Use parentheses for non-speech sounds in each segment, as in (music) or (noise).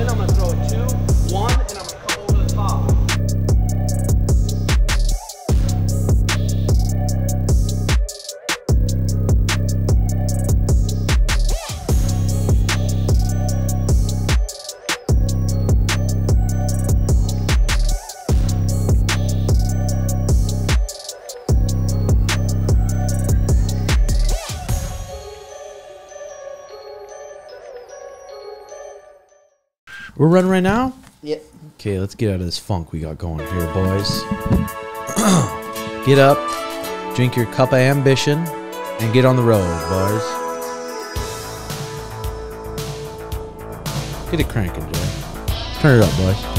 in, I'm gonna throw a two, one, and I'm We're running right now? Yep. Okay, let's get out of this funk we got going here, boys. (clears throat) get up, drink your cup of ambition, and get on the road, boys. Get it cranking, Jay. Turn it up, boys.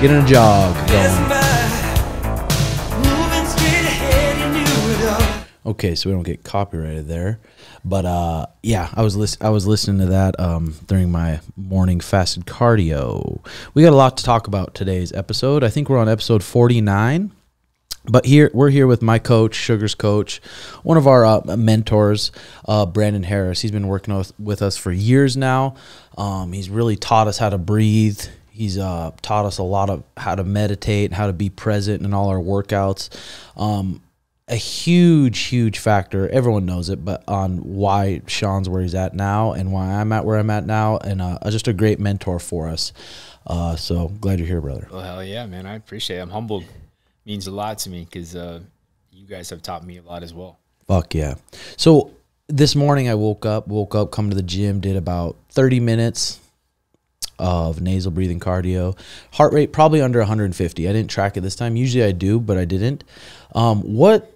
Getting a you don't Okay, so we don't get copyrighted there. But uh yeah, I was list- I was listening to that um during my morning fasted cardio. We got a lot to talk about today's episode. I think we're on episode 49. But here we're here with my coach, Sugar's coach, one of our uh, mentors, uh, Brandon Harris. He's been working with, with us for years now. Um, he's really taught us how to breathe. He's uh, taught us a lot of how to meditate, and how to be present in all our workouts. Um, a huge, huge factor. Everyone knows it, but on why Sean's where he's at now and why I'm at where I'm at now, and uh, just a great mentor for us. Uh, so glad you're here, brother. Well, hell yeah, man. I appreciate it. I'm humbled. Means a lot to me because uh, you guys have taught me a lot as well. Fuck yeah. So this morning I woke up, woke up, come to the gym, did about 30 minutes of nasal breathing cardio. Heart rate probably under 150. I didn't track it this time. Usually I do, but I didn't. Um, what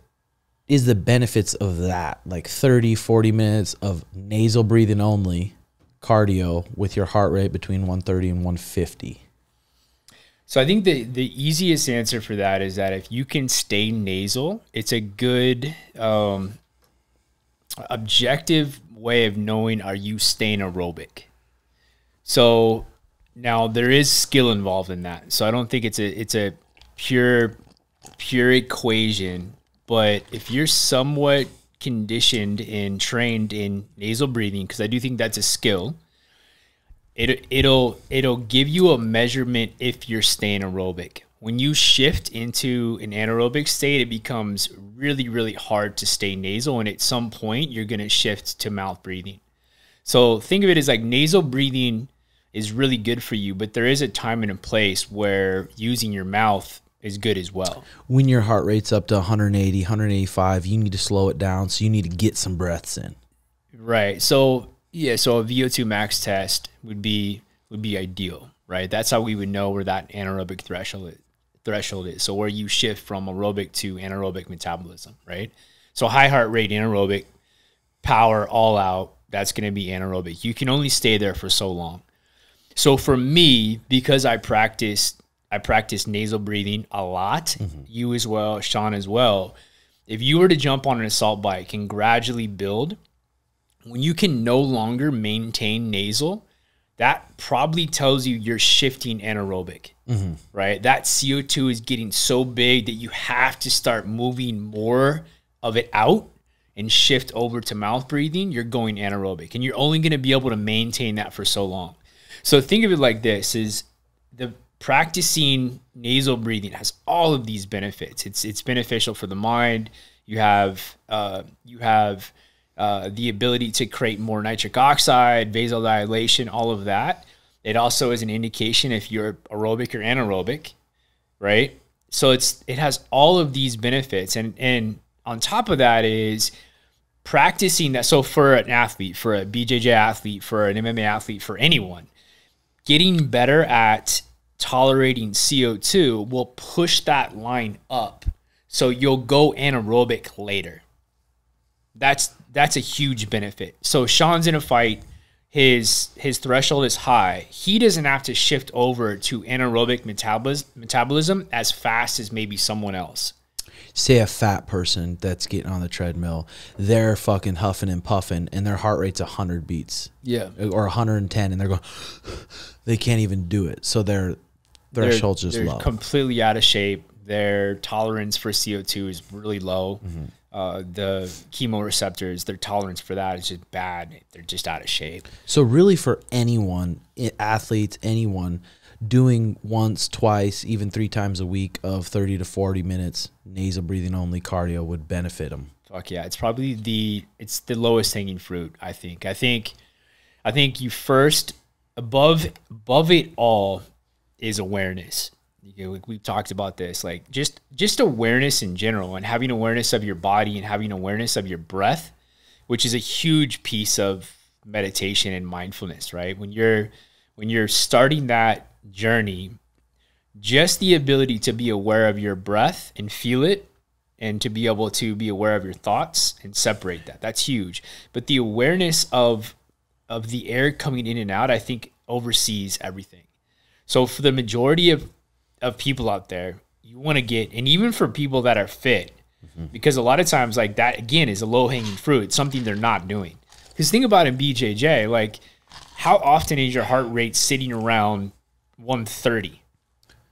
is the benefits of that? Like 30, 40 minutes of nasal breathing only cardio with your heart rate between 130 and 150. So I think the the easiest answer for that is that if you can stay nasal, it's a good um, objective way of knowing are you staying aerobic. So now there is skill involved in that. So I don't think it's a it's a pure pure equation. But if you're somewhat conditioned and trained in nasal breathing, because I do think that's a skill, it it'll it'll give you a measurement if you're staying aerobic. When you shift into an anaerobic state, it becomes really really hard to stay nasal, and at some point you're gonna shift to mouth breathing. So think of it as like nasal breathing is really good for you, but there is a time and a place where using your mouth is good as well. When your heart rate's up to 180, 185, you need to slow it down. So you need to get some breaths in. Right. So yeah, so a VO2 max test would be would be ideal, right? That's how we would know where that anaerobic threshold is, threshold is. So where you shift from aerobic to anaerobic metabolism, right? So high heart rate anaerobic, power all out, that's going to be anaerobic. You can only stay there for so long. So for me, because I practice I practice nasal breathing a lot, mm-hmm. you as well, Sean as well. If you were to jump on an assault bike and gradually build, when you can no longer maintain nasal, that probably tells you you're shifting anaerobic, mm-hmm. right? That CO2 is getting so big that you have to start moving more of it out and shift over to mouth breathing. You're going anaerobic, and you're only going to be able to maintain that for so long. So think of it like this: is practicing nasal breathing has all of these benefits. It's it's beneficial for the mind. You have uh, you have uh, the ability to create more nitric oxide, vasodilation, all of that. It also is an indication if you're aerobic or anaerobic, right? So it's it has all of these benefits, and and on top of that is practicing that. So for an athlete, for a BJJ athlete, for an MMA athlete, for anyone, getting better at tolerating CO2 will push that line up. So you'll go anaerobic later. That's that's a huge benefit. So Sean's in a fight, his his threshold is high. He doesn't have to shift over to anaerobic metabolism metabolism as fast as maybe someone else. say a fat person that's getting on the treadmill, they're fucking huffing and puffing, and their heart rate's 100 beats Yeah. or 110, and they're going, (sighs) they can't even do it. So their threshold's just they're low. completely out of shape. their tolerance for CO2 is really low. Uh, the chemoreceptors, their tolerance for that is just bad. They're just out of shape. So really, for anyone, athletes, anyone doing once, twice, even three times a week of thirty to forty minutes nasal breathing only cardio would benefit them. Fuck yeah, it's probably the it's the lowest hanging fruit. I think. I think, I think you first above above it all is awareness. We've talked about this, like just just awareness in general, and having awareness of your body and having awareness of your breath, which is a huge piece of meditation and mindfulness. Right when you're when you're starting that journey, just the ability to be aware of your breath and feel it and to be able to be aware of your thoughts and separate that that's huge but the awareness of of the air coming in and out i think oversees everything so for the majority of of people out there you want to get and even for people that are fit mm-hmm. because a lot of times like that again is a low hanging fruit it's something they're not doing because think about in bjj like how often is your heart rate sitting around 130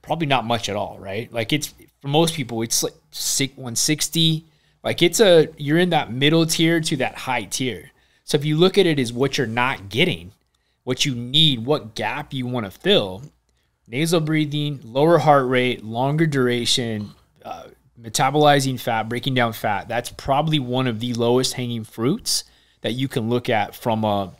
probably not much at all, right? Like it's for most people, it's like six, 160. Like it's a you're in that middle tier to that high tier. So if you look at it as what you're not getting, what you need, what gap you want to fill, nasal breathing, lower heart rate, longer duration, uh, metabolizing fat, breaking down fat. That's probably one of the lowest hanging fruits that you can look at from a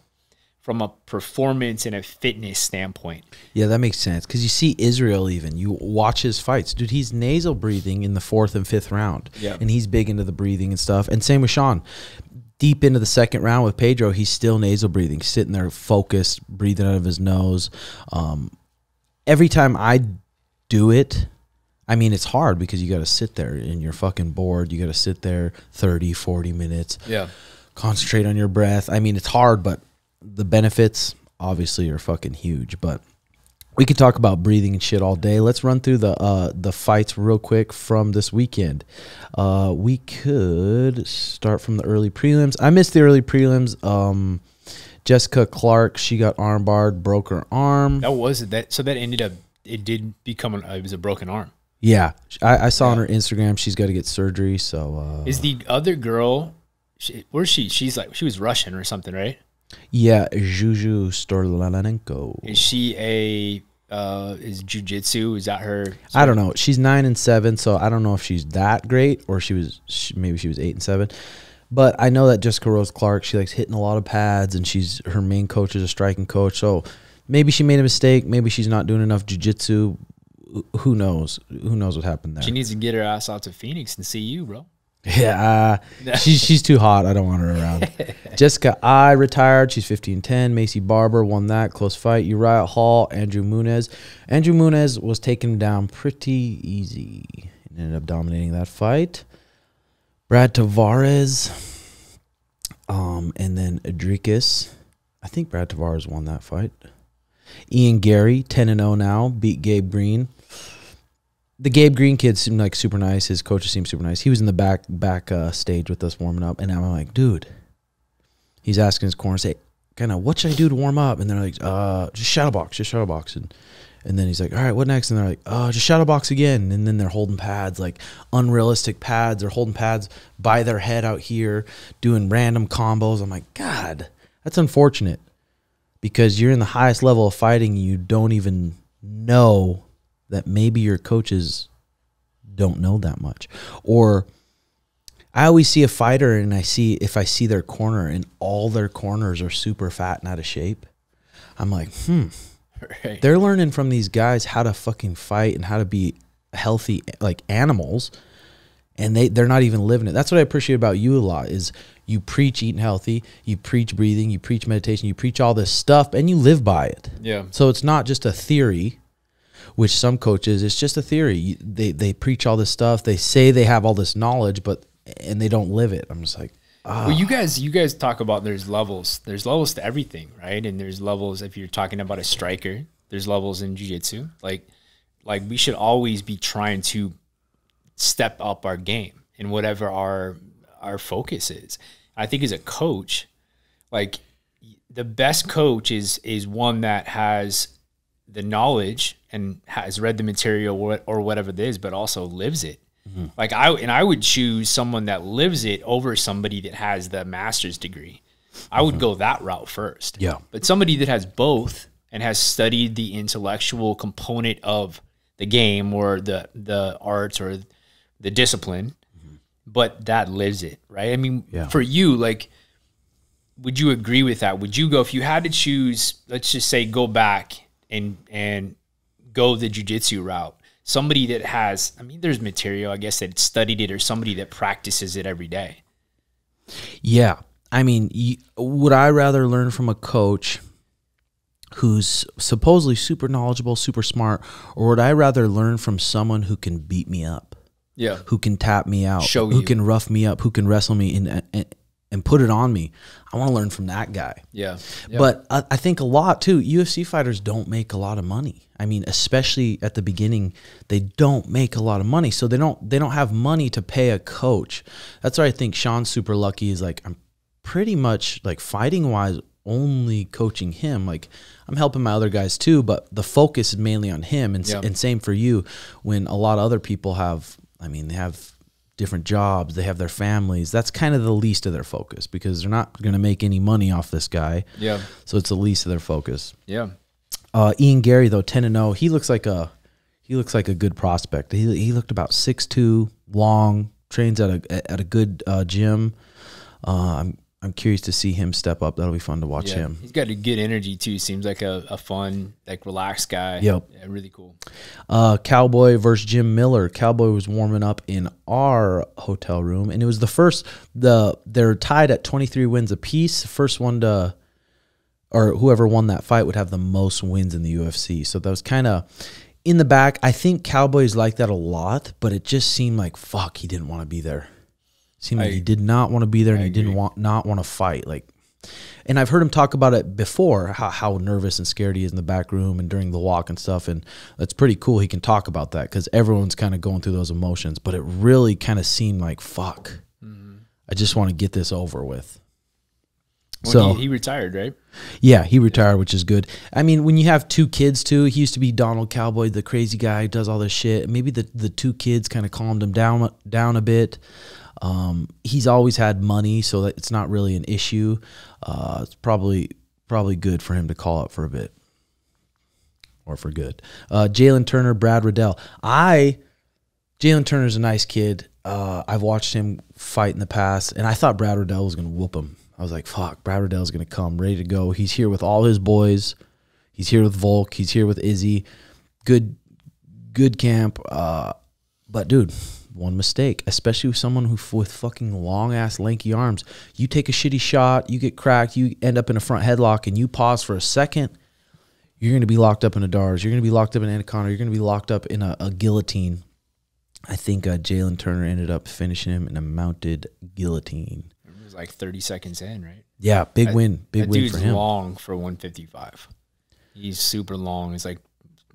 from a performance and a fitness standpoint. Yeah, that makes sense because you see Israel even. You watch his fights, dude. He's nasal breathing in the fourth and fifth round, Yeah. and he's big into the breathing and stuff. And same with Sean. Deep into the second round with Pedro, he's still nasal breathing, sitting there focused, breathing out of his nose. Um, every time I do it, I mean, it's hard because you got to sit there and you're fucking bored. You got to sit there 30, 40 minutes Yeah. concentrate on your breath. I mean, it's hard, but the benefits obviously are fucking huge. But we could talk about breathing and shit all day. Let's run through the uh, the fights real quick from this weekend. Uh, we could start from the early prelims. I missed the early prelims. Um, Jessica Clark, she got armbarred, broke her arm. That was it. That so that ended up. It did become. An, it was a broken arm. Yeah, I, I saw on her Instagram she's got to get surgery. So uh, Is the other girl? She, where's she? She's like she was Russian or something, right? yeah, Juju Stoliarenko. Is she a? Uh, is jujitsu? Is that her? I don't know. She's nine and seven, so I don't know if she's that great or she was she, maybe she was eight and seven. But I know that Jessica Rose Clark, she likes hitting a lot of pads, and she's her main coach is a striking coach. So maybe she made a mistake. Maybe she's not doing enough jujitsu. Wh- Who knows? Who knows what happened there? She needs to get her ass out to Phoenix and see you, bro. (laughs) Yeah, uh, she's she's too hot. I don't want her around. (laughs) Jessica Eye retired. She's 15 10. Maycee Barber won that close fight. Uriah Hall, Andre Muniz. Andre Muniz was taken down pretty easy and ended up dominating that fight. Brad Tavares, um, and then Adrikis. I think Brad Tavares won that fight. Ian Garry, 10 and 0 now, beat Gabe Green the Gabe Green kid seemed like super nice. His coaches seemed super nice. He was in the back back uh, stage with us warming up, and I'm like, dude. He's asking his corner, say, kind of, what should I do to warm up? And they're like, uh, just shadow box, just shadow box, and and then he's like, all right, what next? And they're like, oh, just shadow box again. And then they're holding pads, like unrealistic pads. They're holding pads by their head out here, doing random combos. I'm like, God, that's unfortunate because you're in the highest level of fighting. You don't even know that maybe your coaches don't know that much. Or I always see a fighter and I see if I see their corner and all their corners are super fat and out of shape, I'm like, hmm, Right. they're learning from these guys how to fucking fight and how to be healthy like animals and they they're not even living it. That's what I appreciate about you a lot is you preach eating healthy, you preach breathing, you preach meditation, you preach all this stuff and you live by it. Yeah. So it's not just a theory, which some coaches it's just a theory. They they preach all this stuff. They say they have all this knowledge, but and they don't live it. I'm just like, Well, you guys, you guys talk about there's levels. There's levels to everything, right? And there's levels if you're talking about a striker. There's levels in jiu-jitsu. Like, like we should always be trying to step up our game in whatever our our focus is. I think as a coach, like the best coach is is one that has the knowledge and has read the material or, or whatever it is, but also lives it. Mm-hmm. Like I and I would choose someone that lives it over somebody that has the master's degree. I would go that route first. Mm-hmm. Yeah. But somebody that has both and has studied the intellectual component of the game or the the arts or the discipline, but that lives it, right? I mean, Yeah. for you, like, would you agree with that? Would you go if you had to choose? Let's just say go back and and go the jujitsu route. Somebody that has, I mean, there's material, I guess, that studied it, or somebody that practices it every day. Yeah. I mean, would I rather learn from a coach who's supposedly super knowledgeable, super smart, or would I rather learn from someone who can beat me up, Yeah, who can tap me out, Show who you. can rough me up, who can wrestle me and and, and put it on me? I want to learn from that guy. yeah, yeah. But I, I think a lot too. UFC fighters don't make a lot of money. I mean, especially at the beginning, they don't make a lot of money, so they don't they don't have money to pay a coach. That's why I think Sean's super lucky. Is like I'm pretty much like fighting wise only coaching him. Like I'm helping my other guys too, but the focus is mainly on him. And Yeah. and same for you. When a lot of other people have, I mean, they have different jobs, they have their families. That's kind of the least of their focus because they're not going to make any money off this guy. yeah, So it's the least of their focus. yeah. Uh, Ian Garry though, ten and zero. He looks like a he looks like a good prospect. He he looked about six two, long, trains at a at a good uh, gym. Uh, I'm I'm curious to see him step up. That'll be fun to watch Yeah. him. He's got a good energy too. Seems like a, a fun, like relaxed guy. Yep. Yeah, really cool. Uh, Cowboy versus Jim Miller. Cowboy was warming up in our hotel room, and it was the first. The they're tied at 23 wins apiece. First one to, or whoever won that fight would have the most wins in the UFC. So that was kind of in the back. I think Cowboys like that a lot, but it just seemed like fuck. He didn't want to be there. Seemed like he did not want to be there, and I he didn't want not want to fight. Like and I've heard him talk about it before, how, how nervous and scared he is in the back room and during the walk and stuff. And that's pretty cool. He can talk about that because everyone's kind of going through those emotions. But it really kind of seemed like, fuck, mm-hmm. I just want to get this over with. Well, so he, he retired, right? yeah, he retired, which is good. I mean, when you have two kids too, he used to be Donald Cowboy, the crazy guy who does all this shit. Maybe the the two kids kind of calmed him down down a bit. Um, he's always had money, so that it's not really an issue. Uh, it's probably probably good for him to call up for a bit, or for good. Uh, Jalin Turner, Brad Riddell. I Jalin Turner's a nice kid. Uh, I've watched him fight in the past, and I thought Brad Riddell was going to whoop him. I was like, fuck, Brad Riddell's going to come ready to go. He's here with all his boys. He's here with Volk. He's here with Izzy. Good, good camp. Uh, but dude, one mistake, especially with someone who with fucking long ass lanky arms. You take a shitty shot, you get cracked, you end up in a front headlock, and you pause for a second. You're going to be locked up in a D'Arce. You're going to be locked up in Anaconda. You're going to be locked up in a, a guillotine. I think uh, Jalin Turner ended up finishing him in a mounted guillotine. It was like 30 seconds in, right? Yeah, big win, big that win for him. long for 155. He's super long. He's like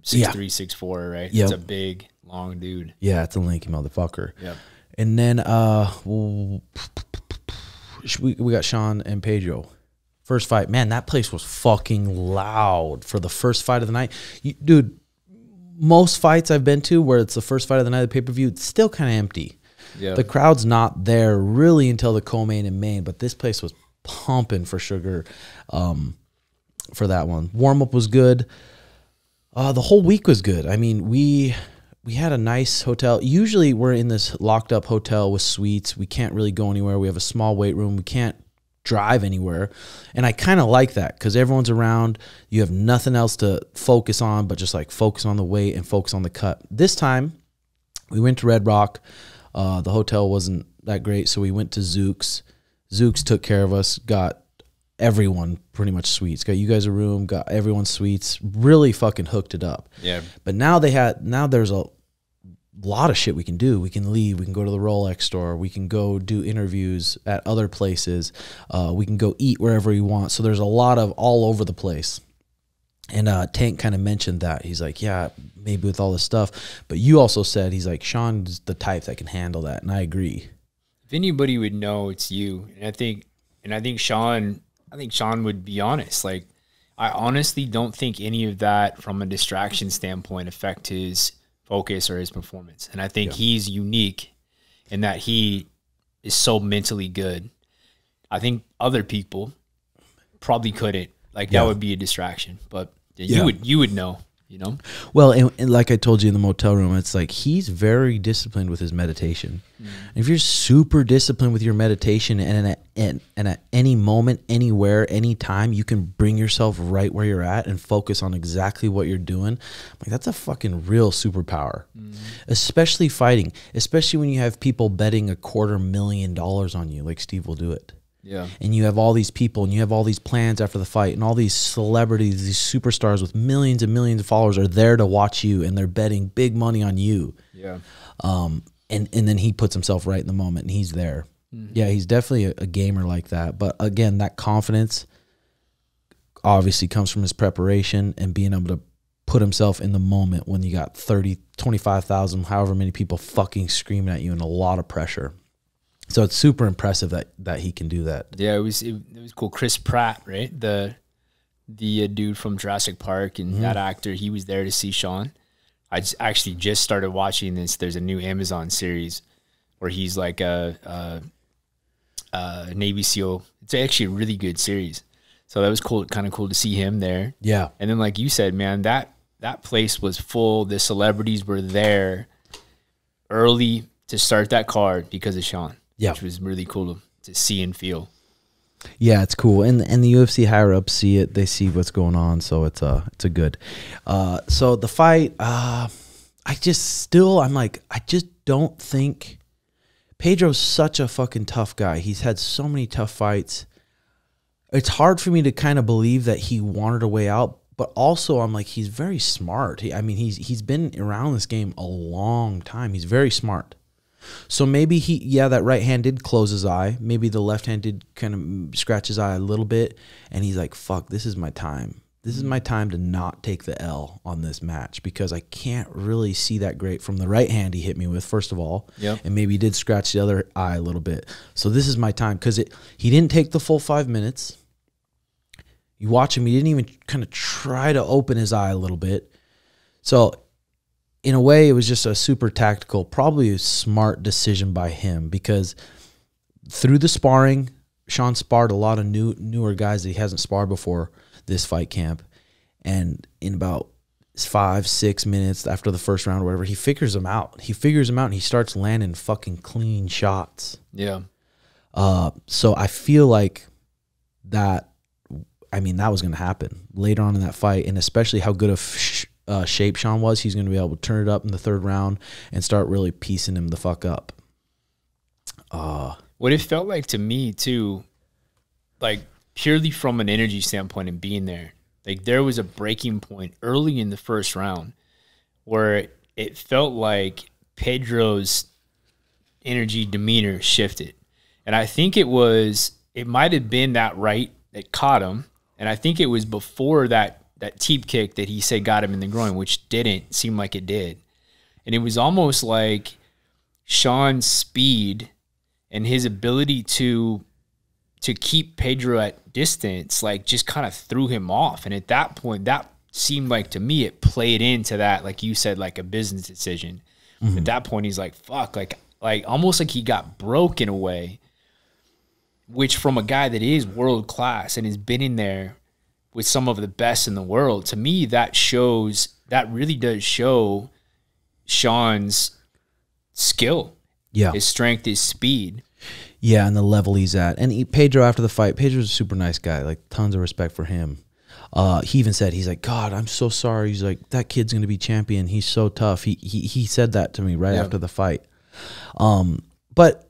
Yeah. 6'3", 6'4", right? Yep. He's a big, long dude. Yeah, it's a lanky motherfucker. Yep. And then uh, we we got Sean and Pedro. First fight, man, that place was fucking loud for the first fight of the night. You, dude, most fights I've been to where it's the first fight of the night of the pay per view, it's still kind of empty. Yeah. The crowd's not there really until the co-main and main, but this place was pumping for sugar um, for that one. Warm up was good. Uh, the whole week was good. I mean, we we had a nice hotel. Usually, we're in this locked up hotel with suites. We can't really go anywhere. We have a small weight room. We can't drive anywhere, and I kind of like that because everyone's around. You have nothing else to focus on, but just like focus on the weight and focus on the cut. This time, we went to Red Rock. Uh, the hotel wasn't that great, so we went to Zook's. Zook's took care of us, got everyone pretty much suites. Got you guys a room, got everyone suites. Really fucking hooked it up. Yeah. But now they had now there's a lot of shit we can do. We can leave. We can go to the Rolex store. We can go do interviews at other places. Uh, we can go eat wherever we want. So there's a lot of all over the place. And uh, Tank kind of mentioned that he's like, yeah, maybe with all this stuff. But you also said he's like Sean's the type that can handle that, and I agree. If anybody would know, it's you. And I think, and I think Sean, I think Sean would be honest. Like, I honestly don't think any of that from a distraction standpoint affect his focus or his performance. And I think he's unique in that he is so mentally good. I think other people probably couldn't. Like Yeah. that would be a distraction. But you would you would know, you know? Well, and, and like I told you in the motel room, it's like he's very disciplined with his meditation. Mm. If you're super disciplined with your meditation, and at, and, and at any moment, anywhere, anytime, you can bring yourself right where you're at and focus on exactly what you're doing. Like that's a fucking real superpower, mm. especially fighting. Especially when you have people betting a quarter million dollars on you, like Steve will do it Yeah. and you have all these people and you have all these plans after the fight and all these celebrities these superstars with millions and millions of followers are there to watch you and they're betting big money on you. Yeah. um and and then he puts himself right in the moment and he's there. Yeah he's definitely a, a gamer like that. But again that confidence obviously comes from his preparation and being able to put himself in the moment when you got 30 25,000 however many people fucking screaming at you and a lot of pressure so it's super impressive that that he can do that Yeah, it was it, it was cool. Chris Pratt, right? The the uh, dude from Jurassic Park and Mm-hmm. that actor, he was there to see Sean. I just, actually just started watching this. There's a new Amazon series where he's like a, a, a Navy SEAL. It's actually a really good series. So that was cool, kind of cool to see him there. yeah And then, like you said, man, that that place was full. The celebrities were there early to start that card because of Sean. Yeah. which was really cool to, to see and feel. Yeah, it's cool, and and the UFC higher ups see it. They see what's going on, so it's a it's a good. Uh, so the fight, uh, I just still I'm like I just don't think Pedro's such a fucking tough guy. He's had so many tough fights. It's hard for me to kind of believe that he wanted a way out, but also I'm like he's very smart. He, I mean he's he's been around this game a long time. He's very smart. So maybe he, yeah, that right hand did close his eye. Maybe the left hand did kind of scratch his eye a little bit. And he's like, fuck, this is my time. This is mm. my time to not take the L on this match because I can't really see that great from the right hand he hit me with, first of all. Yep. And maybe he did scratch the other eye a little bit. So this is my time because it he didn't take the full five minutes. You watch him, he didn't even kind of try to open his eye a little bit. So in a way, it was just a super tactical, probably a smart decision by him because through the sparring, Sean sparred a lot of new newer guys that he hasn't sparred before this fight camp, and in about five six minutes after the first round or whatever, he figures them out. He figures them out and he starts landing fucking clean shots. Yeah. Uh, so I feel like that. I mean, that was going to happen later on in that fight, and especially how good of uh, shape Sean was. He's going to be able to turn it up in the third round and start really piecing him the fuck up. Uh, What it felt like to me too, like purely from an energy standpoint and being there, like there was a breaking point early in the first round where it felt like Pedro's energy demeanor shifted. And I think it was it might have been that right that caught him. And I think it was before that that teep kick that he said got him in the groin, which didn't seem like it did. And it was almost like Sean's speed and his ability to to keep Pedro at distance like just kind of threw him off and at that point that seemed like to me it played into that like you said like a business decision at mm-hmm. that point he's like fuck like like almost like he got broken away. which from a guy that is world class and has been in there with some of the best in the world to me that shows that really does show Sean's skill yeah, his strength, his speed. yeah, and the level he's at, and he, Pedro after the fight, Pedro's a super nice guy. Like tons of respect for him. Uh, he even said he's like, God, I'm so sorry. He's like, that kid's gonna be champion. He's so tough. He he he said that to me right Yeah. after the fight. Um, but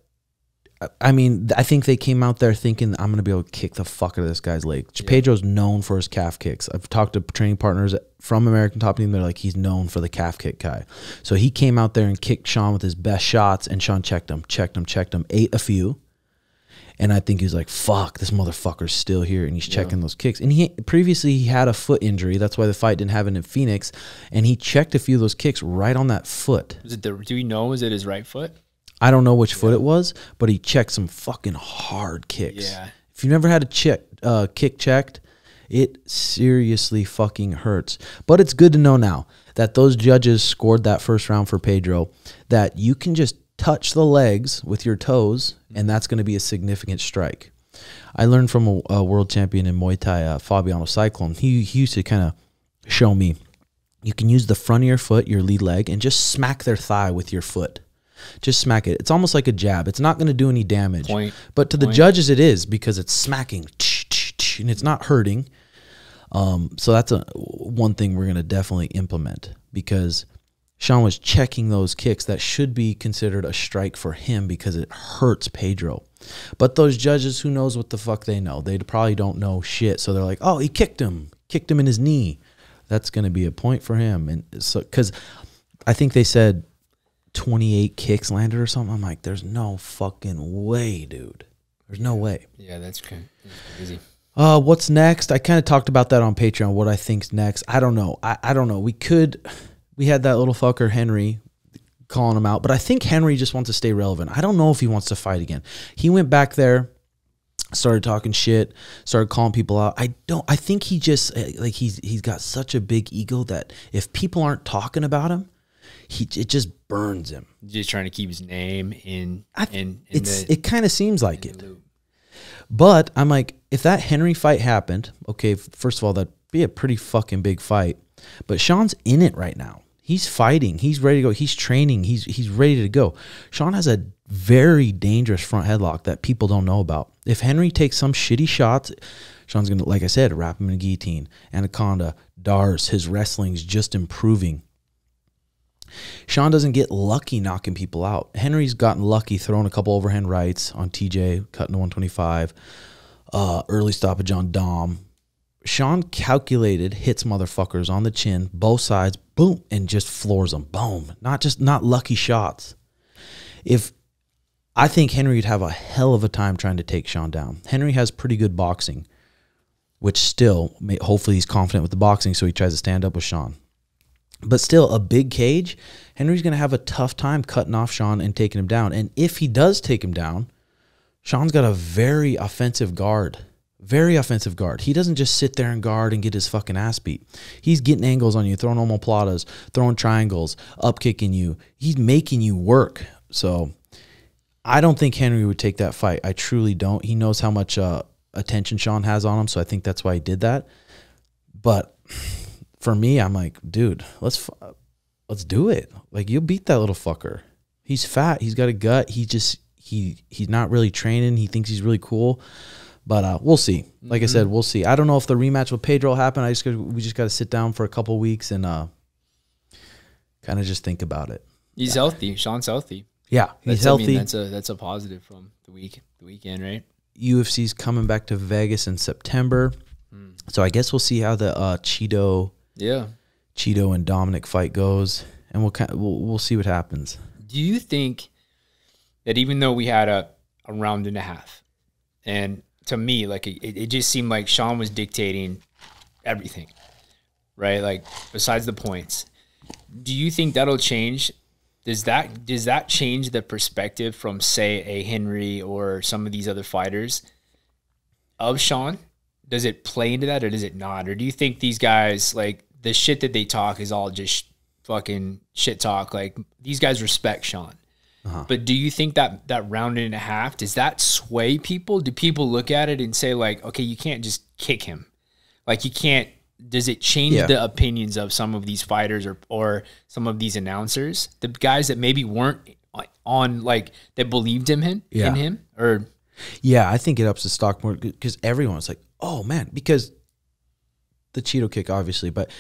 I- mean, I think they came out there thinking I'm gonna be able to kick the fuck out of this guy's leg. Pedro's known for his calf kicks. I've talked to training partners from American Top Team. They're like, he's known for the calf kick guy. So he came out there and kicked Sean with his best shots, and Sean checked him, checked him, checked him, ate a few. And I think he was like, "Fuck, this motherfucker's still here," and he's checking those kicks. And he previously he had a foot injury. That's why the fight didn't happen in Phoenix. And he checked a few of those kicks right on that foot. The? Do we know? Is it his right foot? I don't know which foot it was, but he checked some fucking hard kicks. Yeah. If you've never had a check uh, kick checked, It seriously fucking hurts. But it's good to know now that those judges scored that first round for Pedro that you can just touch the legs with your toes and that's going to be a significant strike. I learned from a, a world champion in Muay Thai, uh, Fabiano Cyclone. He, he used to kind of show me you can use the front of your foot, your lead leg, and just smack their thigh with your foot. Just smack it. It's almost like a jab. It's not going to do any damage. Point. But to the judges, it is because it's smacking and it's not hurting. Um, so that's a one thing we're going to definitely implement because Sean was checking those kicks that should be considered a strike for him because it hurts Pedro. But those judges, who knows what the fuck they know? They probably don't know shit. So they're like, oh, he kicked him, kicked him in his knee. That's going to be a point for him. And so, because I think they said 28 kicks landed or something. I'm like, there's no fucking way, dude. There's no way. Yeah, that's cra- that's crazy. Uh, what's next? I kind of talked about that on Patreon. What I think's next? I don't know. I, I don't know. We could. We had that little fucker Henry calling him out, but I think Henry just wants to stay relevant. I don't know if he wants to fight again. He went back there, started talking shit, started calling people out. I don't. I think he just eh, like he's he's got such a big ego that if people aren't talking about him, he it just burns him. Just trying to keep his name in I, in, in it's the, it kind of seems like it. But I'm like, if that Henry fight happened, okay, first of all, that'd be a pretty fucking big fight. But Sean's in it right now. He's fighting. He's ready to go. He's training. He's he's ready to go. Sean has a very dangerous front headlock that people don't know about. If Henry takes some shitty shots, Sean's gonna, like I said, wrap him in a guillotine. Anaconda, D'Arce, his wrestling's just improving. Sean doesn't get lucky knocking people out. Henry's gotten lucky throwing a couple overhand rights on TJ, cutting to 125, uh, early stoppage on Dom. Sean calculated hits motherfuckers on the chin, both sides, boom, and just floors them. Boom. Not just not lucky shots. If I think Henry would have a hell of a time trying to take Sean down. Henry has pretty good boxing, which still, hopefully, he's confident with the boxing, so he tries to stand up with Sean. But still, a big cage, Henry's going to have a tough time cutting off Sean and taking him down. And if he does take him down, Sean's got a very offensive guard. Very offensive guard. He doesn't just sit there and guard and get his fucking ass beat. He's getting angles on you, throwing omoplatas, throwing triangles, up kicking you. He's making you work. So I don't think Henry would take that fight. I truly don't. He knows how much uh, attention Sean has on him, so I think that's why he did that. But for me, I'm like, dude, let's let's do it. Like you'll beat that little fucker. He's fat. He's got a gut. He just he he's not really training. He thinks he's really cool. But uh, we'll see. Like I said, we'll see. I don't know if the rematch with Pedro will happen. I just we just got to sit down for a couple weeks and uh, kind of just think about it. He's healthy. Sean's healthy. Yeah, he's That's, I mean, healthy. that's a that's a positive from the week the weekend, right? UFC's coming back to Vegas in September. So I guess we'll see how the uh, Chito Yeah. Chito and Dominic fight goes, and we'll kind we'll, we'll see what happens. Do you think that even though we had a, a round and a half, and to me, like it, it just seemed like Sean was dictating everything, right? Like besides the points, do you think that'll change? Does that does that change the perspective from say a Henry or some of these other fighters of Sean? Does it play into that or does it not? Or do you think these guys like the shit that they talk is all just fucking shit talk? Like these guys respect Sean. Uh-huh. But do you think that that round and a half does that sway people? Do people look at it and say like, okay, you can't just kick him, like you can't? Does it change Yeah. the opinions of some of these fighters or or some of these announcers, the guys that maybe weren't on like that believed him in, Yeah. in him or Yeah, I think it ups the stock more because everyone's like, oh man, because the Chito kick, obviously, but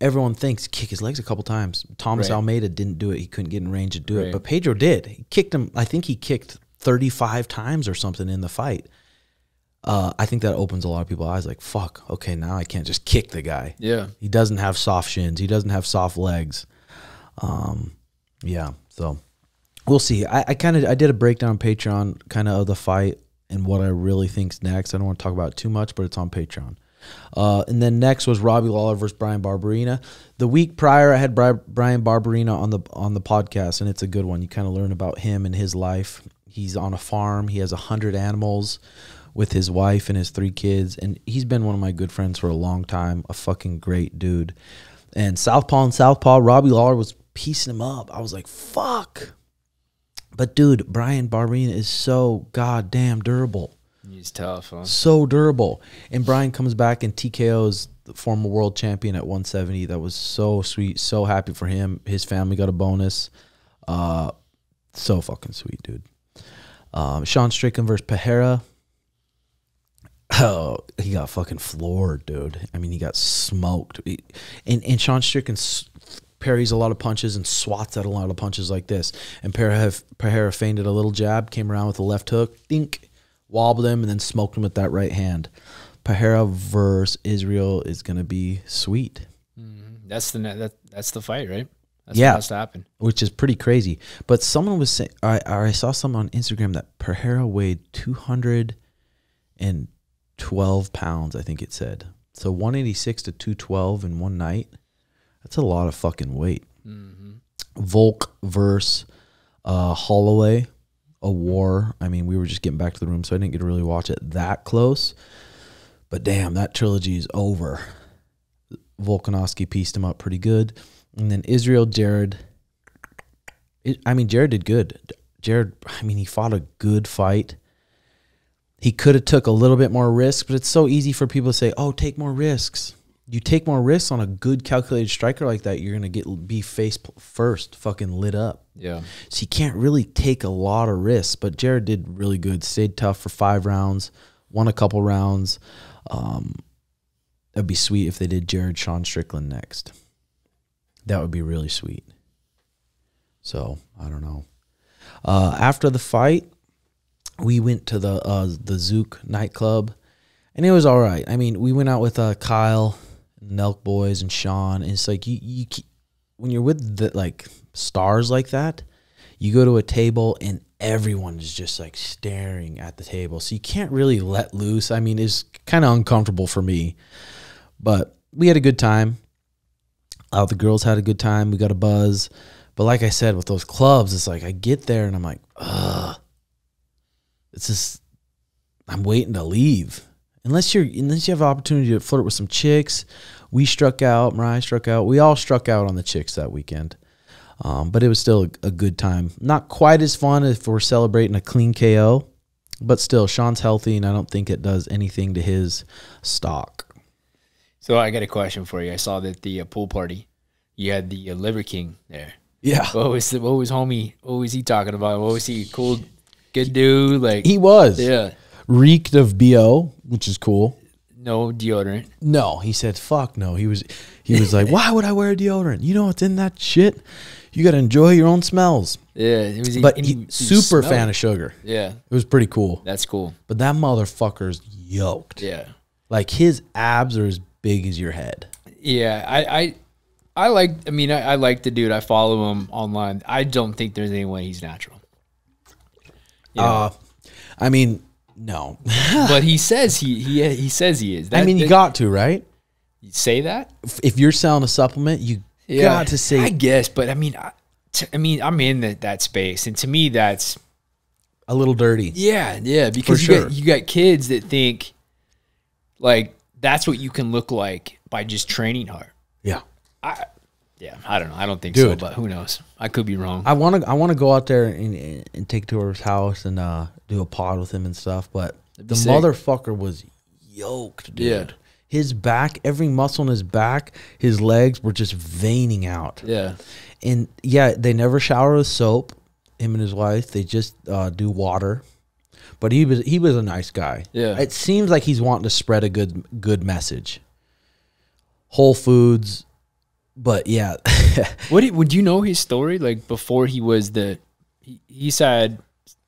everyone thinks kick his legs a couple times. Thomas Right. Almeida didn't do it; he couldn't get in range to do it, but Pedro did. He kicked him. I think he kicked thirty-five times or something in the fight. Uh, I think that opens a lot of people's eyes. Like, fuck, okay, now I can't just kick the guy. yeah, He doesn't have soft shins. He doesn't have soft legs. Um, yeah. So we'll see. I, I kind of I did a breakdown on Patreon, kind of of the fight and what I really think's next. I don't want to talk about too much, but it's on Patreon. Uh, and then next was Robbie Lawler versus Bryan Barberena. The week prior, I had Bri- Bryan Barberena on the on the podcast, and it's a good one. You kind of learn about him and his life. He's on a farm. He has a hundred animals with his wife and his three kids, and he's been one of my good friends for a long time. A fucking great dude. And Southpaw and Southpaw, Robbie Lawler was piecing him up. I was like, fuck. But dude, Bryan Barberena is so goddamn durable He's tough, huh? so durable. And Brian comes back and TKO's the former world champion at 170. That was so sweet. So happy for him. His family got a bonus. Uh, so fucking sweet, dude. Um, Sean Strickland versus Pereira. (laughs) Oh, he got fucking floored, dude. I mean, he got smoked. He- and and Sean Strickland parries a lot of punches and swats at a lot of punches like this. And Pereira, Pereira feinted a little jab, came around with a left hook, dink, wobbled him, and then smoked him with that right hand. Pereira versus Israel is gonna be sweet, mm-hmm. That's the that, that's the fight, right? That's Yeah. what has to happen. which is pretty crazy. But someone was saying, I I saw someone on Instagram that Pereira weighed two hundred and twelve pounds. I think it said so, one eighty six to two twelve in one night. That's a lot of fucking weight. Volk versus uh, Holloway, a war. I mean, we were just getting back to the room, so I didn't get to really watch it that close. But damn, that trilogy is over. Volkanovski pieced him up pretty good, and then Israel Jared. It, I mean, Jared did good. Jared, I mean, he fought a good fight. He could have took a little bit more risk, but it's so easy for people to say, "Oh, take more risks." You take more risks on a good calculated striker like that, you're gonna get be face first, fucking lit up. Yeah. So you can't really take a lot of risks. But Jared did really good. Stayed tough for five rounds, won a couple rounds. Um, that'd be sweet if they did Jared Sean Strickland next. That would be really sweet. So I don't know. Uh, after the fight, we went to the uh, the Zouk nightclub, and it was all right. I mean, we went out with uh, Kyle, Nelk boys, and Sean. And it's like you you when you're with the like stars like that, you go to a table and everyone is just like staring at the table, so you can't really let loose. I mean, it's kind of uncomfortable for me, but we had a good time. Uh, the girls had a good time. We got a buzz. But like I said, with those clubs, it's like I get there and I'm like, ugh. It's just I'm waiting to leave. Unless you're unless you have an opportunity to flirt with some chicks. We struck out, Mariah struck out. We all struck out on the chicks that weekend. Um, but it was still a, a good time. Not quite as fun if we're celebrating a clean KO, but still, Sean's healthy, and I don't think it does anything to his stock. So I got a question for you. I saw that the uh, pool party, you had the uh, Liver King there. Yeah, What was the, what was homie? What was he talking about? What was he? Cool, good dude. Like he was. yeah, reeked of bo, which is cool. No deodorant. No, he said, "Fuck no." He was, he was like, "Why would I wear deodorant? You know what's in that shit? You got to enjoy your own smells." Yeah, it was. But and he, super fan it. of sugar. Yeah, It was pretty cool. that's cool. But that motherfucker's yoked. Yeah, Like his abs are as big as your head. yeah. I I I like. I mean, I, I like the dude. I follow him online. I don't think there's any way he's natural. You know? Uh, I mean, no. (laughs) but he says he he he says he is. I mean, you that- got to right. you say that. If- you're selling a supplement, you got to say I guess, but I mean, I, t- I mean, I'm in that that space, and to me, that's a little dirty. yeah, yeah, because you sure. got you got kids that think like that's what you can look like by just training hard. Yeah. Yeah, I don't know. I don't think so, but who knows? I could be wrong. I want to I want to go out there and, and take to his house and uh, do a pod with him and stuff. But the sick. motherfucker was yoked, dude. Yeah. His back, every muscle in his back, his legs were just veining out. yeah, And yeah, they never shower with soap. Him and his wife, they just uh, do water. But he was he was a nice guy. Yeah. It seems like he's wanting to spread a good good message. Whole Foods, but yeah, (laughs) What did, would you know his story? Like before he was the, he, he's had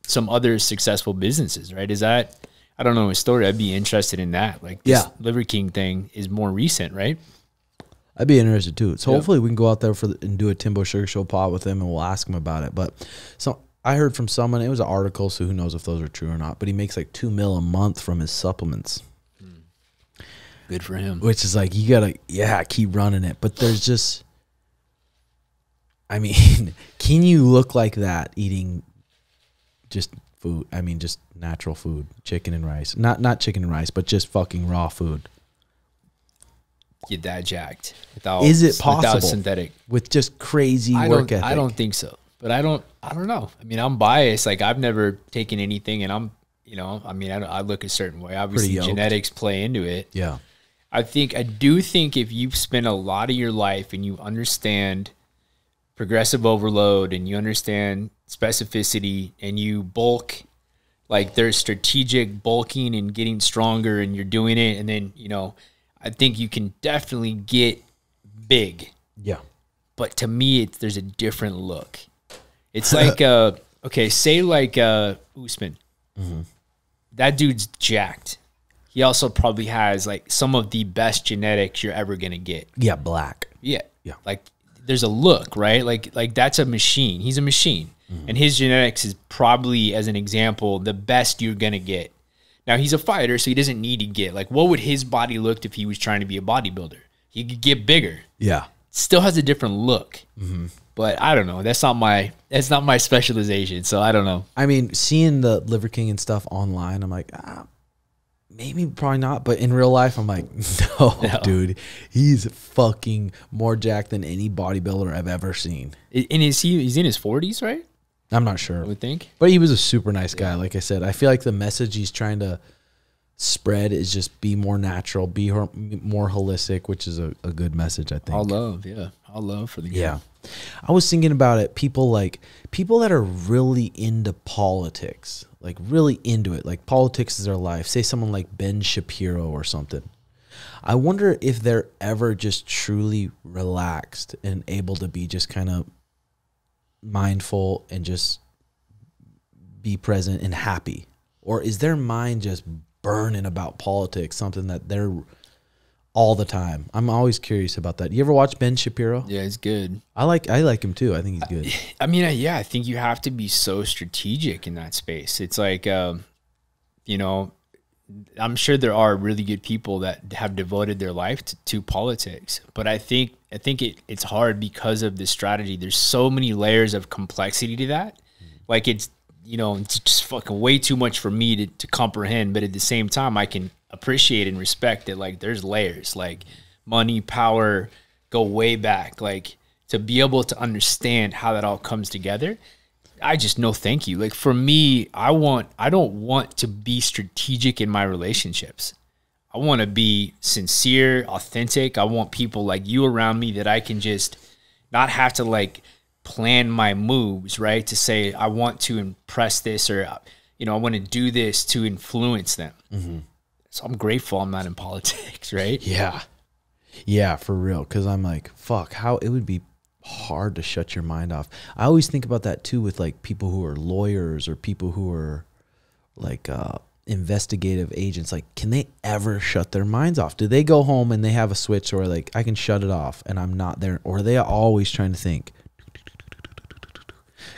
some other successful businesses, right? Is that I don't know his story. I'd be interested in that. Like this Yeah. Liver King thing is more recent, right? I'd be interested too. So hopefully we can go out there for the, and do a Timbo Sugar Show pod with him, and we'll ask him about it. But so I heard from someone it was an article, so who knows if those are true or not. But he makes like two mil a month from his supplements, Good for him. which is like you gotta yeah keep running it. But there's just, I mean, (laughs) can you look like that eating just food. I mean, just natural food, chicken and rice. Not not chicken and rice, but just fucking raw food. Get that jacked without Is it possible without synthetic? with just crazy I work don't. ethic. I don't think so. But I don't. I don't know. I mean, I'm biased. Like I've never taken anything, and I'm. You know, I mean, I, I look a certain way. Obviously, genetics play into it. Yeah. I think I do think if you've spent a lot of your life and you understand progressive overload and you understand specificity and you bulk like there's strategic bulking and getting stronger and you're doing it and then you know I think you can definitely get big. Yeah. but to me it's there's a different look. It's (laughs) like uh okay say like uh Usman. That dude's jacked he also probably has like some of the best genetics you're ever gonna get Yeah. Black. yeah. Yeah. Like there's a look, right? Like like that's a machine. He's a machine. Mm-hmm. And his genetics is probably as an example the best you're going to get. Now he's a fighter so he doesn't need to get like what would his body look if he was trying to be a bodybuilder? He could get bigger. Yeah. Still has a different look. Mm-hmm. But I don't know. That's not my that's not my specialization, so I don't know. I mean, seeing the Liver King and stuff online, I'm like, ah, maybe probably not. But in real life, I'm like, (laughs) no, No. dude, he's fucking more jacked than any bodybuilder I've ever seen. And is he he's in his 40s, right? I'm not sure, I would think. but he was a super nice guy. Like I said, I feel like the message he's trying to spread is just be more natural, be more holistic, which is a, a good message. I think. All love, yeah. All love for the game. Yeah. I was thinking about it. People like people that are really into politics, like really into it, like politics is their life. Say someone like Ben Shapiro or something. I wonder if they're ever just truly relaxed and able to be just kind of mindful and just be present and happy. Or is their mind just burning about politics, something that they're all the time? I'm always curious about that. You ever watch Ben Shapiro? Yeah, he's good. I like I like him too. I think he's good. I mean, uh, yeah, I think you have to be so strategic in that space. It's like, um, you know, I'm sure there are really good people that have devoted their life to, to politics, but I think I think it, it's hard because of the strategy. There's so many layers of complexity to that. Like it's you know it's just fucking way too much for me to, to comprehend. But at the same time, I can appreciate and respect that like there's layers like money, power, go way back. Like to be able to understand how that all comes together. I just no thank you. Like for me, I want I don't want to be strategic in my relationships. I want to be sincere, authentic. I want people like you around me that I can just not have to like plan my moves, right? To say I want to impress this or you know, I want to do this to influence them. So I'm grateful I'm not in (laughs) politics, right? Yeah. Yeah, for real. Cause I'm like, fuck, how it would be hard to shut your mind off. I always think about that too with like people who are lawyers or people who are like uh investigative agents. Like, can they ever shut their minds off? Do they go home and they have a switch or like I can shut it off and I'm not there? Or are they always trying to think?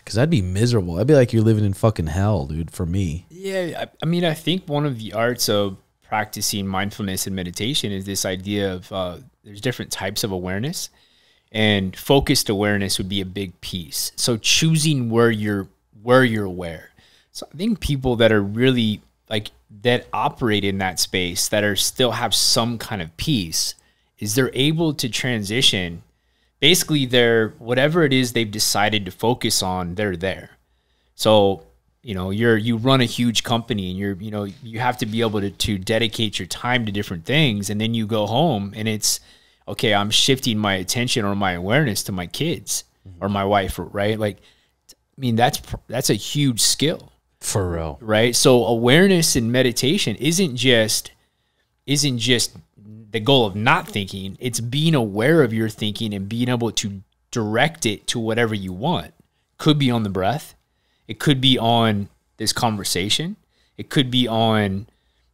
Cause I'd be miserable. I'd be like you're living in fucking hell, dude, for me. Yeah, I, I mean, I think one of the arts of practicing mindfulness and meditation is this idea of uh, there's different types of awareness, and focused awareness would be a big piece. So choosing where you're where you're aware. So I think people that are really like that operate in that space that are still have some kind of peace is they're able to transition. Basically, they're whatever it is they've decided to focus on, they're there. So, you know, you're you run a huge company and you're, you know, you have to be able to to dedicate your time to different things and then you go home and it's okay, I'm shifting my attention or my awareness to my kids or my wife, right? Like I mean, that's that's a huge skill For real. right so awareness and meditation isn't just isn't just the goal of not thinking it's being aware of your thinking and being able to direct it to whatever you want. Could be on the breath. It could be on this conversation. It could be on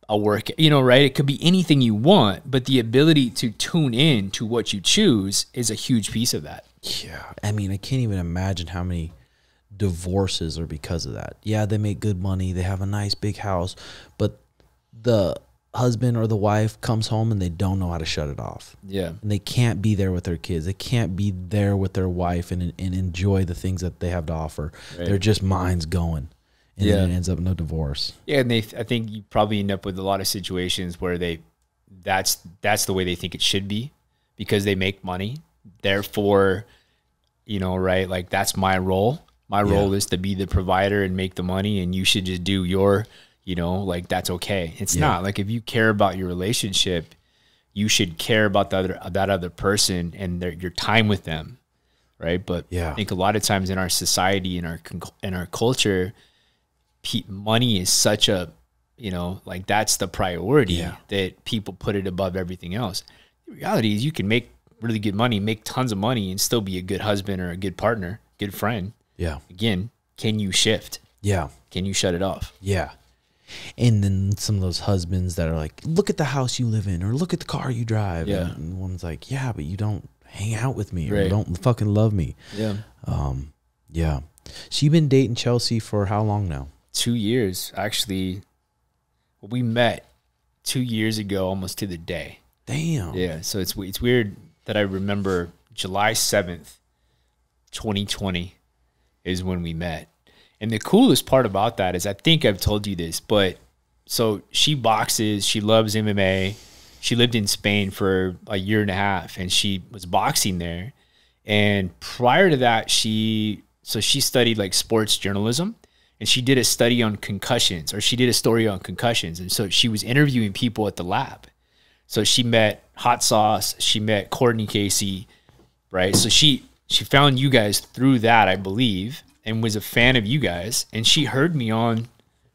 a work you know right? It could be anything you want but the ability to tune in to what you choose is a huge piece of that. Yeah. I mean, I can't even imagine how many divorces are because of that. Yeah, they make good money, they have a nice big house, but the husband or the wife comes home and they don't know how to shut it off. yeah And they can't be there with their kids. They can't be there with their wife and, and enjoy the things that they have to offer. They're just minds going. and Yeah. then it ends up in a divorce. Yeah, and they I think you probably end up with a lot of situations where they that's that's the way they think it should be because they make money. Therefore, you know, right? Like that's my role. My role is to be the provider and make the money and you should just do your, you know, like that's okay. It's not. Like if you care about your relationship, you should care about the other that other person and their your time with them. Right? But Yeah. I think a lot of times in our society in our in our culture, money is such a you know like that's the priority Yeah. that people put it above everything else the reality is you can make really good money make tons of money and still be a good husband or a good partner good friend Yeah. again can you shift Yeah. can you shut it off Yeah. And then some of those husbands that are like, look at the house you live in or look at the car you drive. Yeah. And one's like, yeah, but you don't hang out with me or you Right. don't fucking love me. yeah Um, yeah. So you've been dating Chelsea for how long now? two years actually we met two years ago almost to the day Damn. Yeah, so it's it's weird that I remember July seventh, twenty twenty, is when we met, and the coolest part about that is I think I've told you this, but so she boxes, she loves MMA, she lived in Spain for a year and a half, and she was boxing there, and prior to that, she so she studied like sports journalism. And she did a study on concussions, or she did a story on concussions. And so she was interviewing people at the lab. So she met Hot Sauce, she met Courtney Casey, right? So she she found you guys through that, I believe, and was a fan of you guys, and she heard me on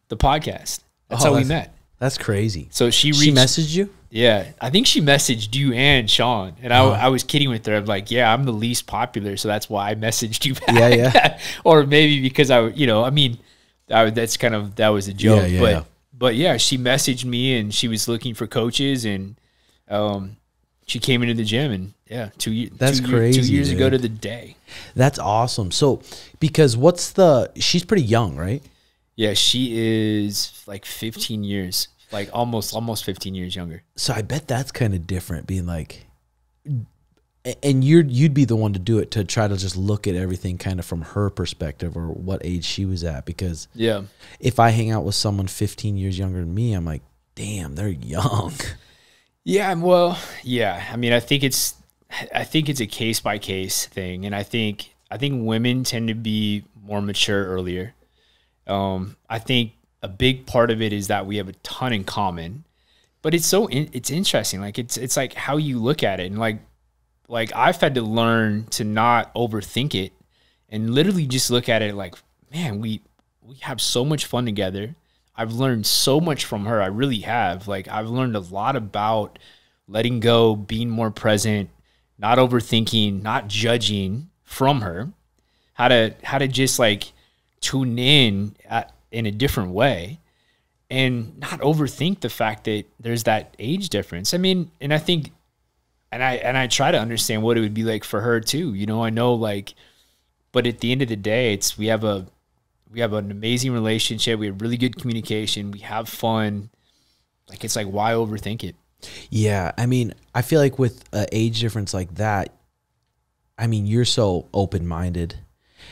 the podcast. That's Oh, how we met. That's crazy. So she She messaged you? yeah, I think she messaged you and Sean, and I. I was kidding with her. I'm like, yeah, I'm the least popular, so that's why I messaged you back. Yeah, yeah. (laughs) or maybe because I, you know, I mean, I, that's kind of that was a joke, Yeah, yeah, but yeah. but yeah, she messaged me and she was looking for coaches, and um, she came into the gym, and yeah, two years, That's two, year- crazy, two years ago to the day. That's awesome. So, because what's the, she's pretty young, right? Yeah, she is like 15 years, like almost almost 15 years younger. So I bet that's kind of different being like, and you're, you'd be the one to do it to try to just look at everything kind of from her perspective or what age she was at. Because Yeah. if I hang out with someone 15 years younger than me, I'm like, damn, they're young. (laughs) Yeah, well, yeah. I mean, I think it's I think it's a case by case thing, and I think I think women tend to be more mature earlier. Um, I think a big part of it is that we have a ton in common, but it's so in, it's interesting. Like it's it's like how you look at it, and like like I've had to learn to not overthink it, and literally just look at it like, man, we we have so much fun together. I've learned so much from her. I really have. Like I've learned a lot about letting go, being more present, not overthinking, not judging from her. How to how to just like tune in at, in a different way and not overthink the fact that there's that age difference. I mean, and I think and I and I try to understand what it would be like for her too. You know, I know like but at the end of the day, it's we have a we have an amazing relationship. We have really good communication. We have fun. Like it's like why overthink it? Yeah, I mean, I feel like with an age difference like that, I mean, you're so open minded,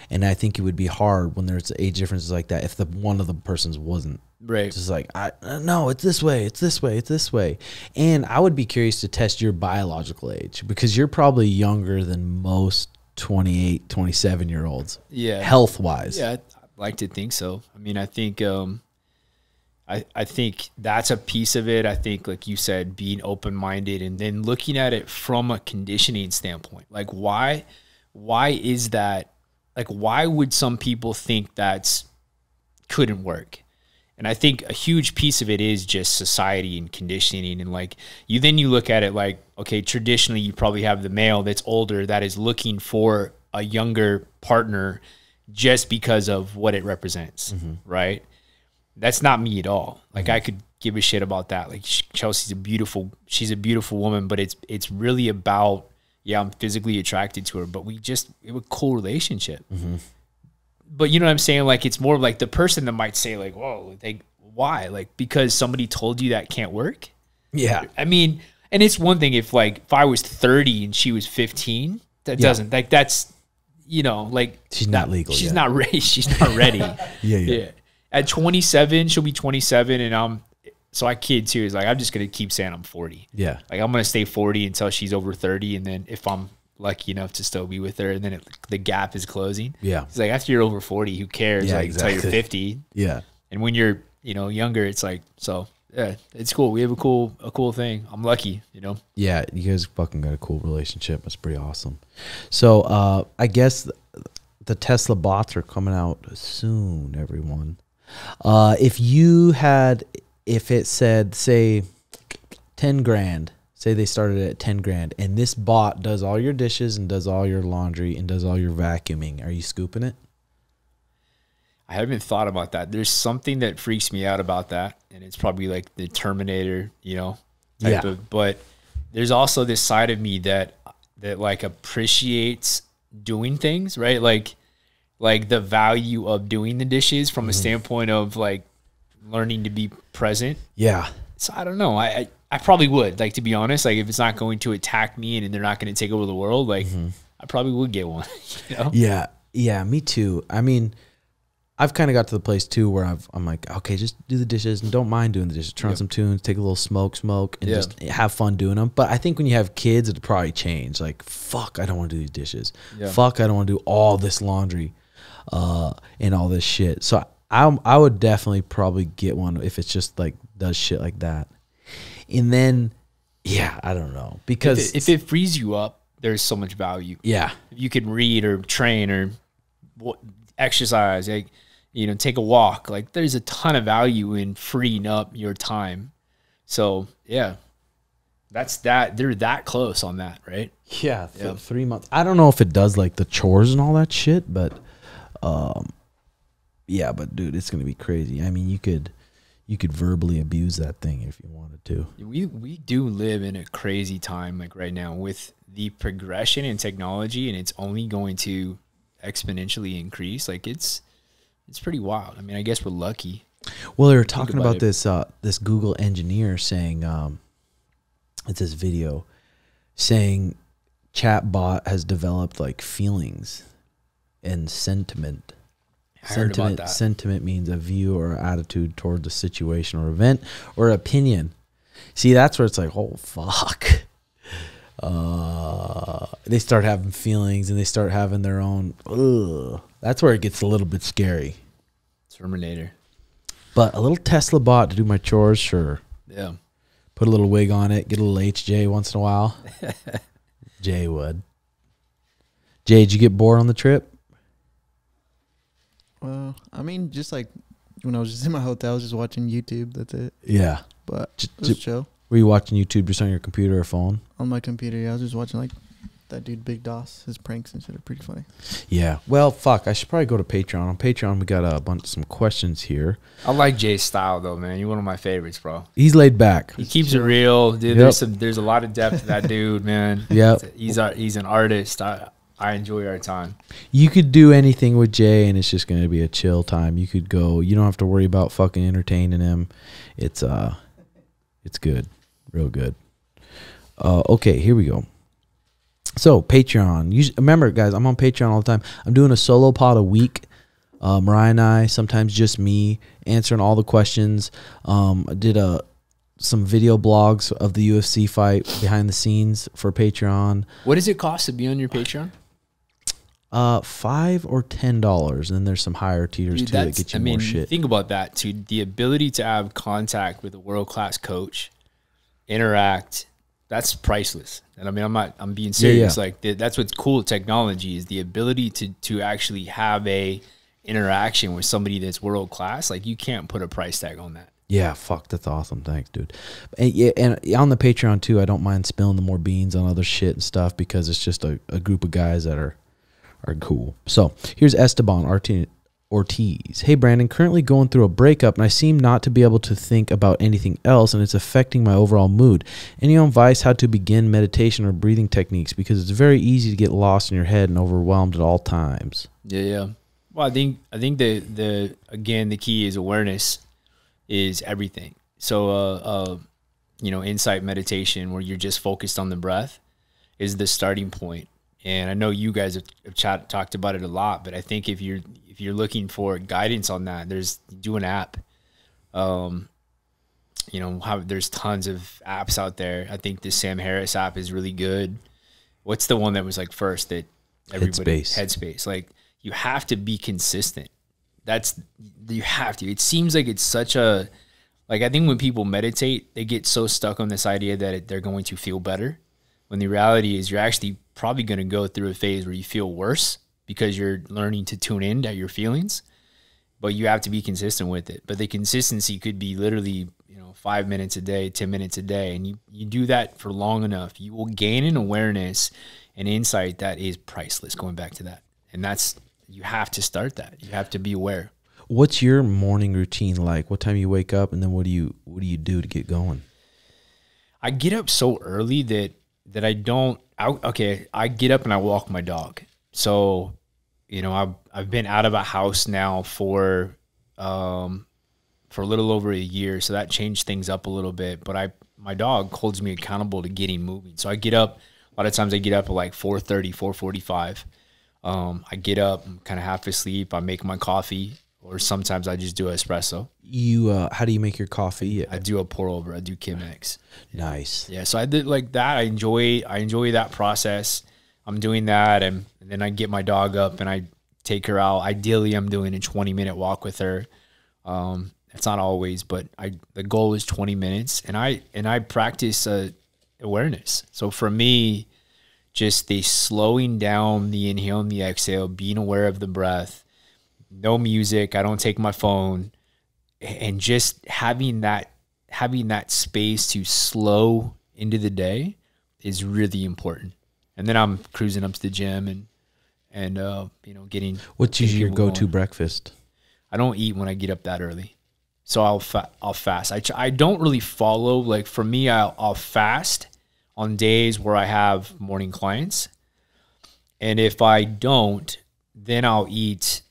and I think it would be hard when there's age differences like that if the one of the persons wasn't. Right. It's just like, I uh, no, it's this way, it's this way, it's this way, and I would be curious to test your biological age because you're probably younger than most 28, 27 year olds. Yeah. health wise. Yeah, like to think so. I mean, I think um I I think that's a piece of it. I think like you said being open-minded and then looking at it from a conditioning standpoint. Like why why is that like why would some people think that's couldn't work? And I think a huge piece of it is just society and conditioning. And like you, then you look at it like, okay, traditionally you probably have the male that's older that is looking for a younger partner just because of what it represents, mm-hmm. right? That's not me at all. Like mm-hmm. I could give a shit about that. Like Chelsea's a beautiful, she's a beautiful woman, but it's it's really about yeah, I'm physically attracted to her, but we just it have a cool relationship mm-hmm. but you know what I'm saying? Like it's more like the person that might say like, "Whoa, like why?" Like because somebody told you that can't work. yeah, I mean, and it's one thing if like if I was 30 and she was 15, that doesn't like that's you know like She's not legal She's yet. not ready. (laughs) She's not (laughs) ready. yeah, yeah. at 27, she'll be 27, and I'm so I kid too. Is like I'm just gonna keep saying I'm 40. Yeah. Like I'm gonna stay 40 until she's over 30, and then if I'm lucky enough to still be with her, and then it, the gap is closing. Yeah. It's like after you're over 40, who cares? Yeah, like until you're 50, (laughs) Yeah. and when you're you know younger, it's like so. Yeah, it's cool. We have a cool a cool thing. I'm lucky, you know. Yeah, you guys fucking got a cool relationship. That's pretty awesome. So, uh, I guess the Tesla bots are coming out soon, everyone. Uh, if you had, if it said, say, 10 grand, say they started at 10 grand, and this bot does all your dishes and does all your laundry and does all your vacuuming, are you scooping it? I haven't thought about that. There's something that freaks me out about that, and it's probably like the Terminator, you know, type Yeah. of. But there's also this side of me that that like appreciates doing things, right? Like like the value of doing the dishes from a Mm-hmm. standpoint of like learning to be present. Yeah. So I don't know. I, I I probably would like to be honest. Like if it's not going to attack me and they're not going to take over the world, like I probably would get one. (laughs) You know? Yeah, yeah, me too. I mean, I've kind of got to the place too where I've, I'm like, okay, just do the dishes and don't mind doing the dishes. Turn on some tunes, take a little smoke, smoke, and Yeah. just have fun doing them. But I think when you have kids, it'll probably change. Like, fuck, I don't want to do these dishes. Yeah. Fuck, I don't want to do all this laundry, uh, and all this shit. So I, I would definitely probably get one if it's just like does shit like that. And then, yeah, I don't know because If it, if it frees you up, there's so much value. yeah, you can read or train or what, exercise, like you know, take a walk. Like there's a ton of value in freeing up your time. So yeah, that's that. They're that close on that, right? Yeah, th- three months. I don't know if it does like the chores and all that shit, but um, yeah, but dude, it's gonna be crazy. I mean, you could you could verbally abuse that thing if you wanted to. We we do live in a crazy time like right now with the progression in technology, and it's only going to exponentially increase. Like it's it's pretty wild. I mean, I guess we're lucky. Well, they were talking about about, this uh, this Google engineer saying um, it's this video saying chatbot has developed like feelings and sentiment. I Sentiment that. sentiment means a view or attitude toward the situation or event or opinion. See, that's where it's like, oh fuck. Uh, they start having feelings and they start having their own. Ugh. That's where it gets a little bit scary. Terminator. But a little Tesla bot to do my chores, sure. Yeah. Put a little wig on it, get a little HJ once in a while. (laughs) Jay would. Jay, did you get bored on the trip? Well, I mean, just like when I was just in my hotel, I was just watching YouTube. That's it. Yeah. But J- it chill Were you watching YouTube just on your computer or phone? on my computer. Yeah, I was just watching like that dude Big Daws. His pranks and shit are pretty funny. Yeah. Well, fuck. I should probably go to Patreon. On Patreon, we got a bunch of some questions here. I like Jay's style though, man. You're one of my favorites, bro. He's laid back. He keeps it real, dude. Yep. There's some, there's a lot of depth to that (laughs) dude, man. Yeah. he's a, he's an artist. I I enjoy our time. You could do anything with Jay, and it's just going to be a chill time. You could go. You don't have to worry about fucking entertaining him. It's uh, it's good, real good. Uh, okay, here we go. So Patreon. You remember, guys, I'm on Patreon all the time. I'm doing a solo pod a week. Uh, Mariah and I, sometimes just me, answering all the questions. Um, I did a some video blogs of the UFC fight behind the scenes for Patreon. What does it cost to be on your Patreon? Uh, five or ten dollars, and then there's some higher tiers Dude, too that get you I mean, more shit. think about that too. The ability to have contact with a world class coach, interact, that's priceless. And I mean, I'm not, I'm being serious. yeah. Like th- that's what's cool with technology is the ability to to actually have a interaction with somebody that's world class. Like you can't put a price tag on that. Yeah, fuck, that's awesome. Thanks, dude. And yeah, and on the Patreon too, I don't mind spilling the more beans on other shit and stuff because it's just a, a group of guys that are are cool. So here's Esteban Orti- Ortiz. Hey Brandon, currently going through a breakup and I seem not to be able to think about anything else and it's affecting my overall mood. Any advice how to begin meditation or breathing techniques because it's very easy to get lost in your head and overwhelmed at all times. Yeah, yeah. Well, I think I think the the again the key is awareness is everything. So, uh, uh, you know, insight meditation where you're just focused on the breath is the starting point. point and I know you guys have, have chat, talked about it a lot. But I think if you're if you're looking for guidance on that, there's do an app. Um, you know how there's tons of apps out there. I think the Sam Harris app is really good. What's the one that was like first that everybody Headspace. Headspace. Like you have to be consistent. That's you have to. It seems like it's such a like I think when people meditate, they get so stuck on this idea that it, they're going to feel better. When the reality is, you're actually probably going to go through a phase where you feel worse because you're learning to tune in to your feelings. But you have to be consistent with it. But the consistency could be literally, you know, five minutes a day, ten minutes a day, and you you do that for long enough, you will gain an awareness and insight that is priceless. Going back to that, and that's you have to start that. You have to be aware. What's your morning routine like? What time you wake up, and then what do you what do you do to get going? I get up so early that that I don't. I, okay, I get up and I walk my dog. So, you know, I've I've been out of a house now for um for a little over a year, so that changed things up a little bit. But I my dog holds me accountable to getting moving. So I get up. A lot of times I get up at like 4.30, 4.45. Um, I get up, I'm kind of half asleep. I make my coffee, or sometimes I just do espresso. You uh, how do you make your coffee? I do a pour over. I do Chemex. nice. Yeah, so I did like that. I enjoy I enjoy that process. I'm doing that, and, and then I get my dog up and I take her out. Ideally, I'm doing a 20 minute walk with her. Um, it's not always, but I the goal is 20 minutes, and I and I practice uh, awareness. So for me, just the slowing down the inhale and the exhale, being aware of the breath, no music. I don't take my phone, and just having that having that space to slow into the day is really important. And then I'm cruising up to the gym and and uh, you know getting. What's getting your go to going. breakfast? I don't eat when I get up that early, so I'll fa- I'll fast. I ch- I don't really follow like for me I'll, I'll fast on days where I have morning clients, and if I don't, then I'll eat.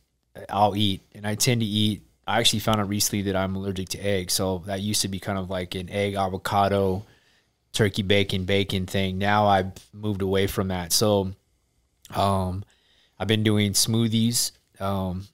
I'll eat, and I tend to eat. I actually found out recently that I'm allergic to eggs, so that used to be kind of like an egg avocado, turkey bacon bacon thing. Now I've moved away from that, so um, I've been doing smoothies. Um,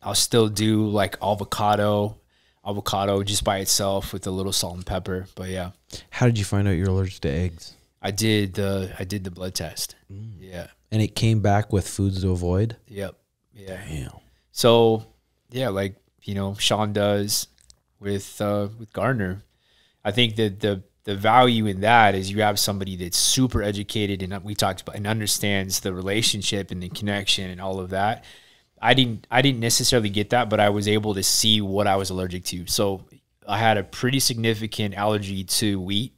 I'll still do like avocado, avocado just by itself with a little salt and pepper. But yeah, How did you find out you're allergic to eggs? I did the I did the blood test. Yeah. And it came back with foods to avoid. Yep. Yeah. Damn. So yeah, like you know, Sean does with uh, with Gardner. I think that the the value in that is you have somebody that's super educated and we talked about and understands the relationship and the connection and all of that. I didn't I didn't necessarily get that, but I was able to see what I was allergic to. So I had a pretty significant allergy to wheat,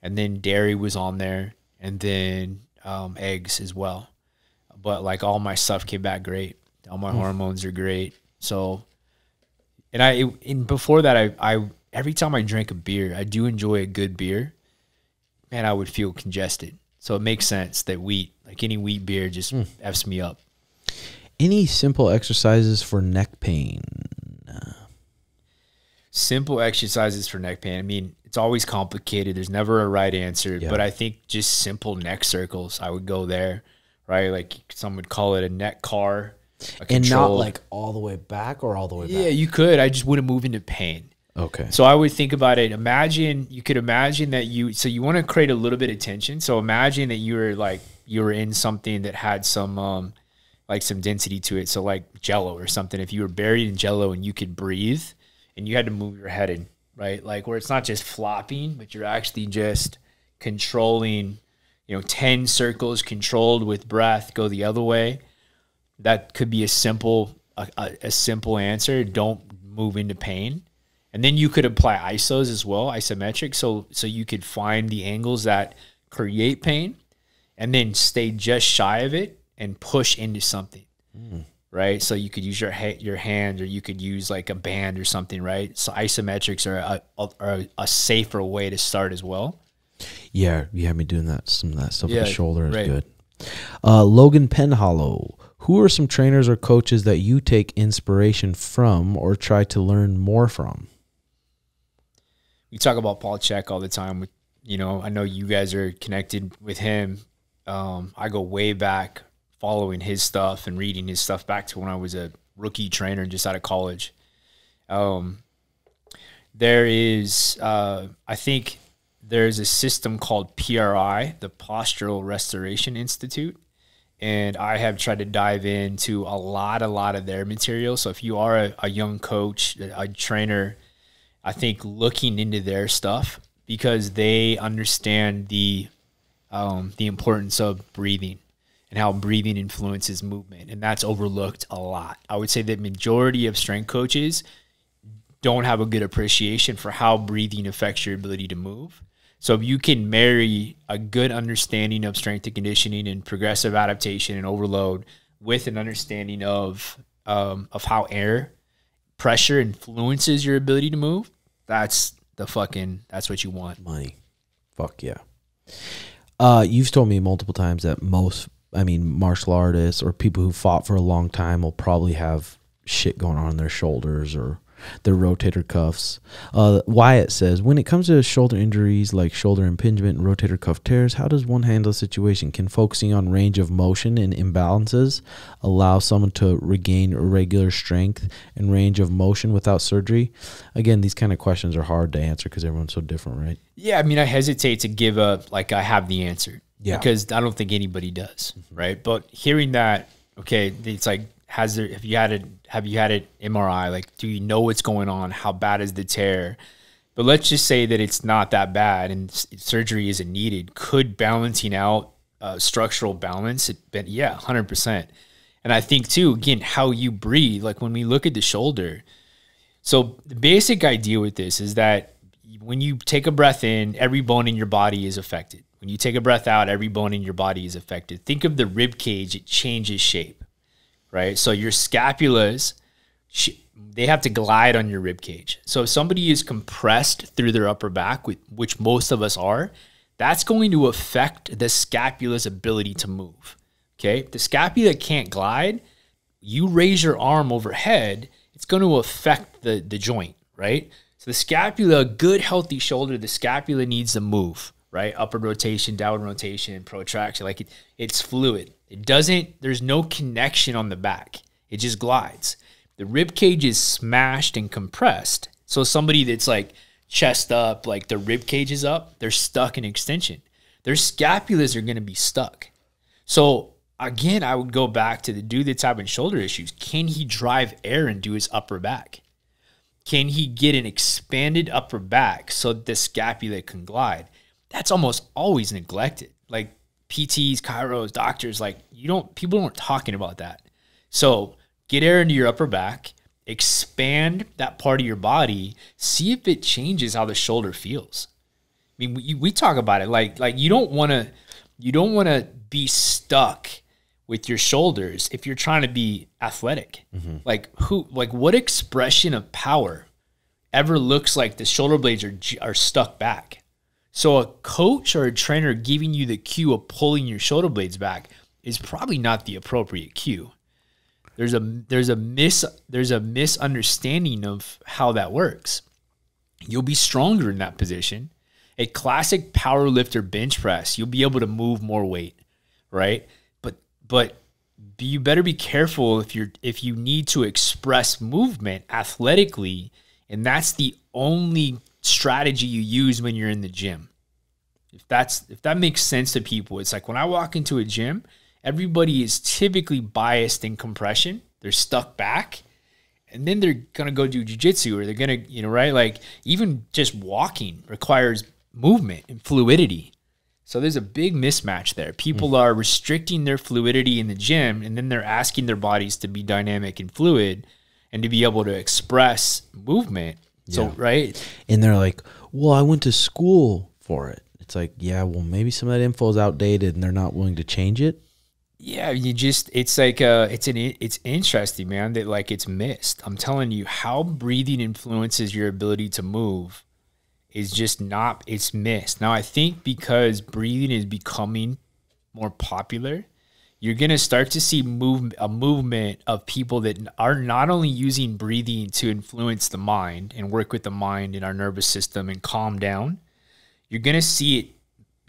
and then dairy was on there, and then um, eggs as well. But like all my stuff came back great. All my hormones are great. So, and I and before that, I I every time I drink a beer, I do enjoy a good beer. Man, I would feel congested. So it makes sense that wheat, like any wheat beer, just hmm. f's me up. Any simple exercises for neck pain? simple exercises for neck pain. I mean, it's always complicated. There's never a right answer, Yeah. but I think just simple neck circles, I would go there, right? Like some would call it a neck car. a And not like all the way back or all the way yeah, you could. I just wouldn't move into pain. Okay. So I would think about it. Imagine you could imagine that you. So you want to create a little bit of tension. So imagine that you were like you were in something that had some um like some density to it. So like Jello or something. If you were buried in Jello and you could breathe, and you had to move your head in, right? Like where it's not just flopping, but you're actually just controlling. You know, ten circles controlled with breath. Go the other way. That could be a simple a, a simple answer. Don't move into pain and then you could apply isos as well isometric so so you could find the angles that create pain and then stay just shy of it and push into something right so you could use your ha- your hand or you could use like a band or something right so isometrics are a, are a, a safer way to start as well Yeah, you had me doing that. Some of that stuff with the shoulder is right. good. Uh, Logan Penhollow. Who are some trainers or coaches that you take inspiration from or try to learn more from? We talk about Paul Chek all the time with you know I know you guys are connected with him Um, I go way back following his stuff and reading his stuff back to when I was a rookie trainer just out of college. Um, there is, uh, I think, there's a system called PRI, the Postural Restoration Institute, and I have tried to dive into a lot, a lot of their material. So if you are a, a young coach, a trainer, I think looking into their stuff because they understand the um, the importance of breathing and how breathing influences movement, and that's overlooked a lot. I would say that majority of strength coaches don't have a good appreciation for how breathing affects your ability to move. So if you can marry a good understanding of strength and conditioning and progressive adaptation and overload with an understanding of um, of how air pressure influences your ability to move, that's the fucking that's what you want. money. Fuck yeah. Uh, you've told me multiple times that most, I mean, martial artists or people who fought for a long time will probably have shit going on in their shoulders or their rotator cuffs. Uh, Wyatt says, when it comes to shoulder injuries like shoulder impingement and rotator cuff tears, how does one handle the situation? Can focusing on range of motion and imbalances allow someone to regain regular strength and range of motion without surgery? Again, these kind of questions are hard to answer because everyone's so different, right? Yeah, I mean, I hesitate to give a like I have the answer. Yeah. Because I don't think anybody does, right? But hearing that, okay, it's like has there have you had it have you had an MRI? Like, do you know what's going on? How bad is the tear? But let's just say that it's not that bad and surgery isn't needed. Could balancing out uh, structural balance? It, but yeah, hundred percent. And I think too, again, how you breathe. Like when we look at the shoulder, so the basic idea with this is that when you take a breath in, every bone in your body is affected. When you take a breath out, every bone in your body is affected. Think of the rib cage; it changes shape, right? So your scapulas, they have to glide on your rib cage. So if somebody is compressed through their upper back, which most of us are, that's going to affect the scapula's ability to move. Okay, the scapula can't glide, you raise your arm overhead, it's going to affect the the joint, right? So the scapula, a good healthy shoulder, the scapula needs to move, right? Upward rotation, downward rotation, protraction, like it, it's fluid. It doesn't. There's no connection on the back. It just glides. The rib cage is smashed and compressed. So somebody that's like chest up, like the rib cage is up, they're stuck in extension. Their scapulas are going to be stuck. So again, I would go back to the dude that's having shoulder issues. Can he drive air into his upper back? Can he get an expanded upper back so the scapula can glide? That's almost always neglected. Like PTs, chiros, doctors, like you don't people aren't talking about that. So get air into your upper back, expand that part of your body, see if it changes how the shoulder feels. I mean, we, we talk about it like like you don't want to you don't want to be stuck with your shoulders if you're trying to be athletic. Mm-hmm. Like who like what expression of power ever looks like the shoulder blades are are stuck back? So a coach or a trainer giving you the cue of pulling your shoulder blades back is probably not the appropriate cue. There's a there's a mis there's a misunderstanding of how that works. You'll be stronger in that position. A classic power lifter bench press, you'll be able to move more weight, right? But but you better be careful if you're if you need to express movement athletically, and that's the only strategy you use when you're in the gym. If that's if that makes sense to people, it's like when I walk into a gym, everybody is typically biased in compression. They're stuck back and then they're gonna go do jujitsu or they're gonna, you know, right? Like even just walking requires movement and fluidity. So there's a big mismatch there. People hmm. are restricting their fluidity in the gym and then they're asking their bodies to be dynamic and fluid and to be able to express movement. So right? and they're like, "Well, I went to school for it." It's like, yeah, well, maybe some of that info is outdated, and they're not willing to change it. Yeah, you just it's like uh it's an it's interesting, man, that like it's missed. I'm telling you how breathing influences your ability to move is just not it's missed. Now I think because breathing is becoming more popular, you're going to start to see move a movement of people that are not only using breathing to influence the mind and work with the mind and our nervous system and calm down. You're going to see it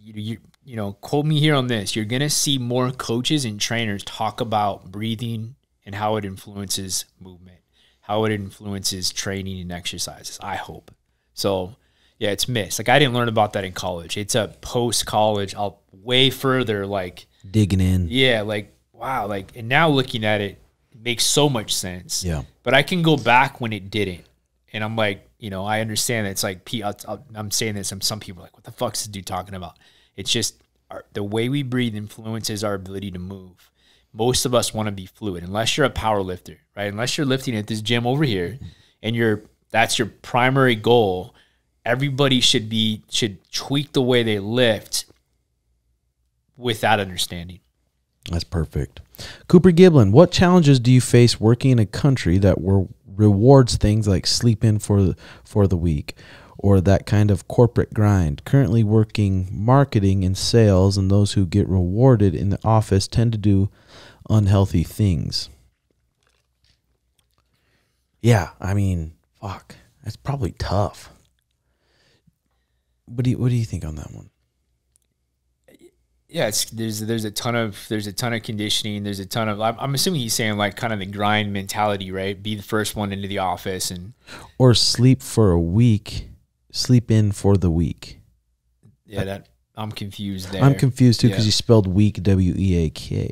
you, you, you know, quote me here on this. You're gonna see more coaches and trainers talk about breathing and how it influences movement, how it influences training and exercises. I hope. So yeah, it's missed. Like I didn't learn about that in college. It's a post college. I'll way further. Like Digging in. yeah, like wow, like and now looking at it, it makes so much sense. Yeah. But I can go back when it didn't, and I'm like, you know, I understand that it's like P- I'll- I'll- I'm saying this, and some people are like, what the fuck is this dude talking about? It's just our, the way we breathe influences our ability to move. Most of us want to be fluid, unless you're a power lifter, right? Unless you're lifting at this gym over here, and you're that's your primary goal. Everybody should be should tweak the way they lift with that understanding. That's perfect. Cooper Giblin, what challenges do you face working in a country that rewards things like sleep in for the, for the week or that kind of corporate grind? Currently working marketing and sales, and those who get rewarded in the office tend to do unhealthy things. Yeah, I mean, fuck, that's probably tough. What do you What do you think on that one? Yeah, it's there's there's a ton of there's a ton of conditioning. There's a ton of I'm, I'm assuming he's saying like kind of the grind mentality, right? Be the first one into the office, and Or sleep for a week, sleep in for the week. yeah, that I'm confused there. I'm confused too because Yeah. you spelled week W E A K.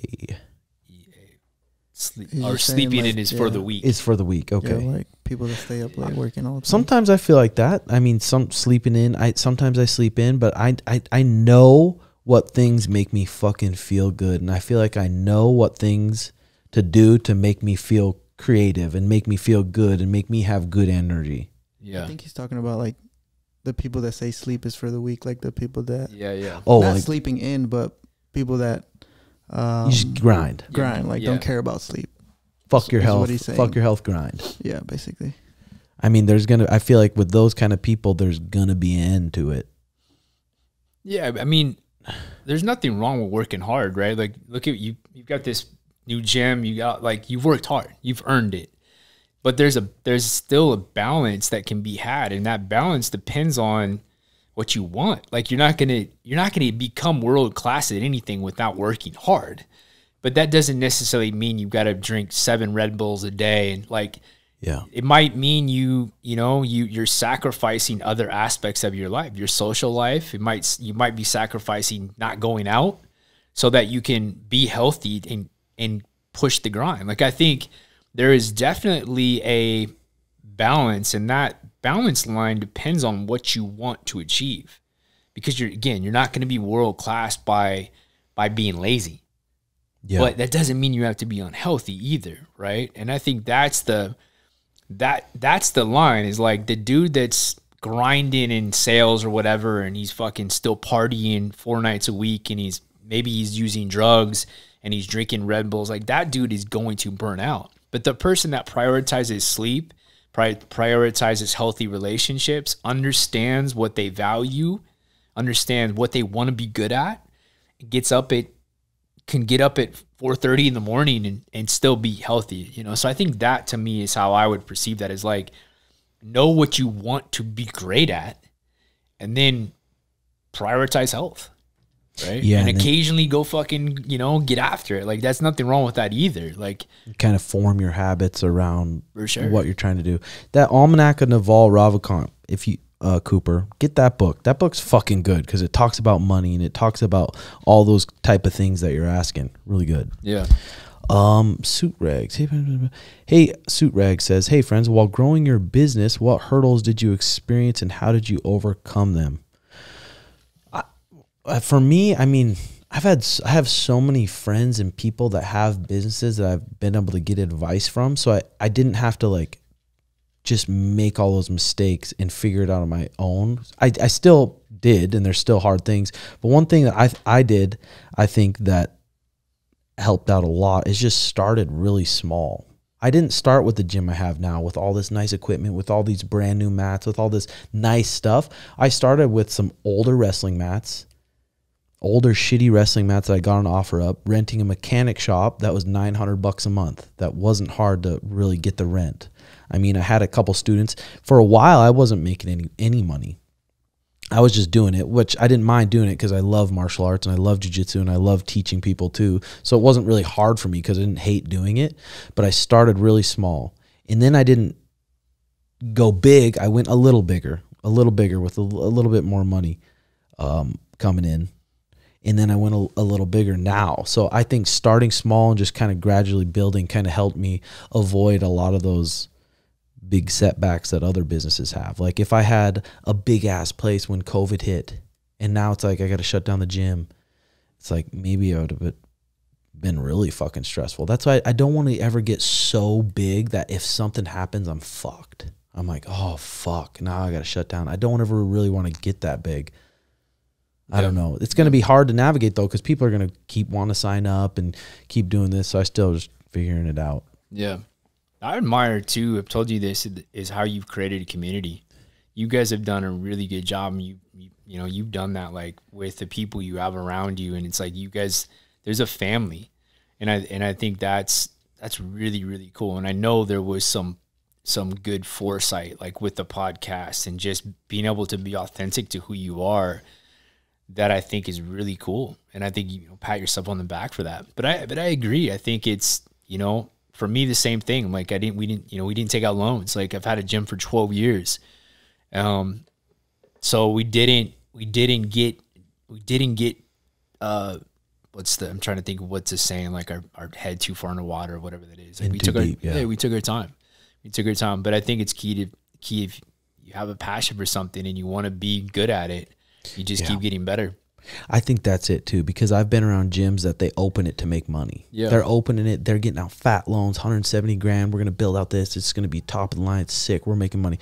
Sleep, or sleeping like, in is for the week. It's for the week. Okay. Yeah, like people that stay up late working all the time. sometimes I feel like that. I mean, some sleeping in. I sometimes I sleep in, but I I I know what things make me fucking feel good, and I feel like I know what things to do to make me feel creative and make me feel good and make me have good energy. Yeah. I think he's talking about like the people that say sleep is for the weak, like the people that yeah, yeah. Oh, not like sleeping in, but people that um, you just grind. grind, like Yeah. don't care about sleep. Fuck your is what health. he's saying. Fuck your health. Grind. Yeah, basically. I mean, there's gonna. I feel like with those kind of people, there's gonna be an end to it. Yeah, I mean, there's nothing wrong with working hard, right? Like, look at you. You've got this new gym. You got like you've worked hard. You've earned it. But there's a there's still a balance that can be had, and that balance depends on what you want. Like, you're not gonna you're not gonna become world class at anything without working hard. But that doesn't necessarily mean you've got to drink seven Red Bulls a day and like Yeah. it might mean you you know you you're sacrificing other aspects of your life your social life it might you might be sacrificing not going out so that you can be healthy and and push the grind like i think there is definitely a balance and that balance line depends on what you want to achieve because you're again you're not going to be world class by by being lazy Yeah. but that doesn't mean you have to be unhealthy either, right? And I think that's the that that's the line is like the dude that's grinding in sales or whatever and he's fucking still partying four nights a week and he's maybe he's using drugs and he's drinking Red Bulls like that dude is going to burn out. But the person that prioritizes sleep, pri- prioritizes healthy relationships, understands what they value, understands what they want to be good at, gets up at can get up at 4.30 in the morning and, and still be healthy you know so i think that to me is how i would perceive that is like know what you want to be great at and then prioritize health right Yeah, and, and occasionally go fucking you know get after it like that's nothing wrong with that either like kind of form your habits around sure. what you're trying to do. That Almanac of Naval Ravikant, if you uh, Cooper, get that book. That book's fucking good because it talks about money and it talks about all those type of things that you're asking. Really good. yeah Um, Suit Rags. Hey, hey, Suit Rag says, "Hey friends, while growing your business, what hurdles did you experience and how did you overcome them?" I, uh, for me, I mean, I've had I have so many friends and people that have businesses that I've been able to get advice from, so I I didn't have to like just make all those mistakes and figure it out on my own. I, I still did, and there's still hard things. But one thing that I I did, I think that helped out a lot is just started really small. I didn't start with the gym I have now with all this nice equipment, with all these brand new mats, with all this nice stuff. I started with some older wrestling mats, older shitty wrestling mats that I got on offer up, renting a mechanic shop that was 900 bucks a month. That wasn't hard to really get the rent. I mean, I had a couple students. For a while I wasn't making any any money. I was just doing it, which I didn't mind doing it because I love martial arts and I love jujitsu and I love teaching people too. So it wasn't really hard for me because I didn't hate doing it. But I started really small, and then I didn't go big. I went a little bigger, a little bigger with a, a little bit more money um, coming in, and then I went a, a little bigger now. So I think starting small and just kind of gradually building kind of helped me avoid a lot of those big setbacks that other businesses have. Like if I had a big ass place when COVID hit, and now it's like I got to shut down the gym. It's like maybe I would have been really fucking stressful. That's why I don't want to ever get so big that if something happens, I'm fucked. I'm like, oh fuck, now I got to shut down. I don't ever really want to get that big. I don't know. It's going to be hard to navigate though, because people are going to keep want to sign up and keep doing this. So I still just figuring it out. Yeah. I admire too. I've told you this is how you've created a community. You guys have done a really good job. You, you, you know, you've done that like with the people you have around you, and it's like you guys. There's a family, and I and I think that's that's really really cool. And I know there was some some good foresight like with the podcast and just being able to be authentic to who you are that I think is really cool. And I think you know, pat yourself on the back for that. But I but I agree. I think it's, you know, for me the same thing. Like I didn't we didn't, you know, we didn't take out loans. Like I've had a gym for 12 years. Um so we didn't we didn't get we didn't get uh what's the I'm trying to think of what's the saying like our, our head too far in the water or whatever that is. Like In we too took deep, our yeah. yeah, we took our time. We took our time. But I think it's key to key if you have a passion for something and you want to be good at it, you just Yeah. keep getting better. I think that's it too because I've been around gyms that they open it to make money. Yeah. They're opening it, they're getting out fat loans, 170 grand. We're going to build out this. It's going to be top of the line. It's sick. We're making money.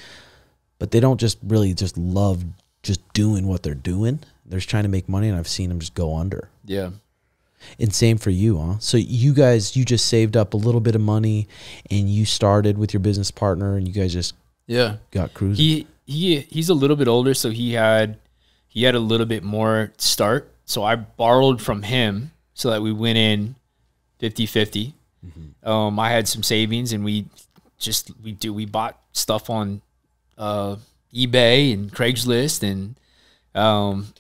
But they don't just really just love just doing what they're doing. They're just trying to make money and I've seen them just go under. Yeah. And same for you, huh? So you guys, you just saved up a little bit of money and you started with your business partner and you guys just Yeah. got cruising. He he he's a little bit older, so he had he had a little bit more start. So I borrowed from him so that we went in 50-50. Um, I had some savings and we just we do we bought stuff on uh, eBay and Craigslist and um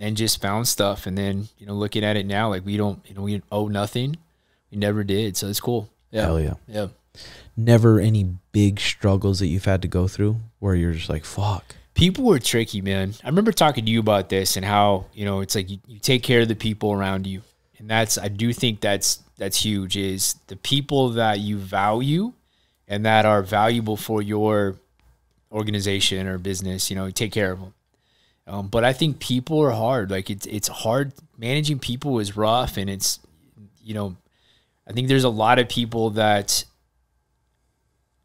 and just found stuff and then you know looking at it now like we don't you know we owe nothing we never did so it's cool yeah Hell yeah. yeah Never any big struggles that you've had to go through where you're just like, fuck. People were tricky man. I remember talking to you about this and how you know it's like you, you take care of the people around you. And that's i do think that's that's huge is the people that you value and that are valuable for your organization or business you know take care of them um, but i think people are hard. Like it's it's hard. Managing people is rough and it's you know i think there's a lot of people that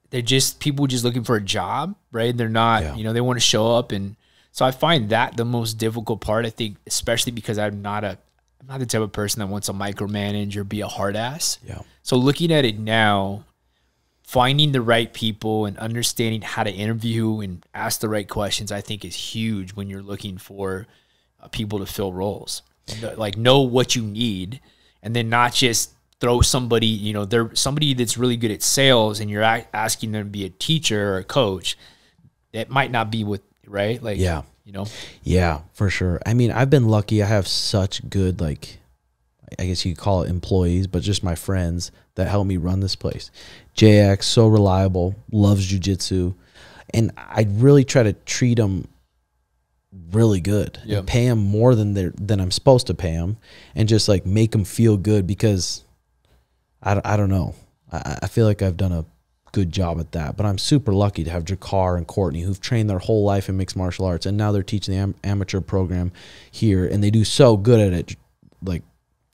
they're just people just looking for a job, right? They're not, Yeah. you know, they want to show up and so I find that the most difficult part. I think, especially because I'm not a I'm not the type of person that wants to micromanage or be a hard ass. Yeah. So looking at it now, finding the right people and understanding how to interview and ask the right questions, I think is huge when you're looking for uh, people to fill roles. Like know what you need, and then not just throw somebody. You know, they're somebody that's really good at sales, and you're asking them to be a teacher or a coach. That might not be with, right. Like Yeah. you know. Yeah, for sure. I mean, I've been lucky. I have such good, like, I guess you could call it employees, but just my friends that help me run this place. JX, so reliable, loves jujitsu. And I really try to treat them really good Yeah. and pay them more than they're than I'm supposed to pay them and just like make them feel good because I, don't- I don't know. I, I feel like I've done a good job at that, but I'm super lucky to have Jakar and Courtney who've trained their whole life in mixed martial arts and now they're teaching the am- amateur program here and they do so good at it, like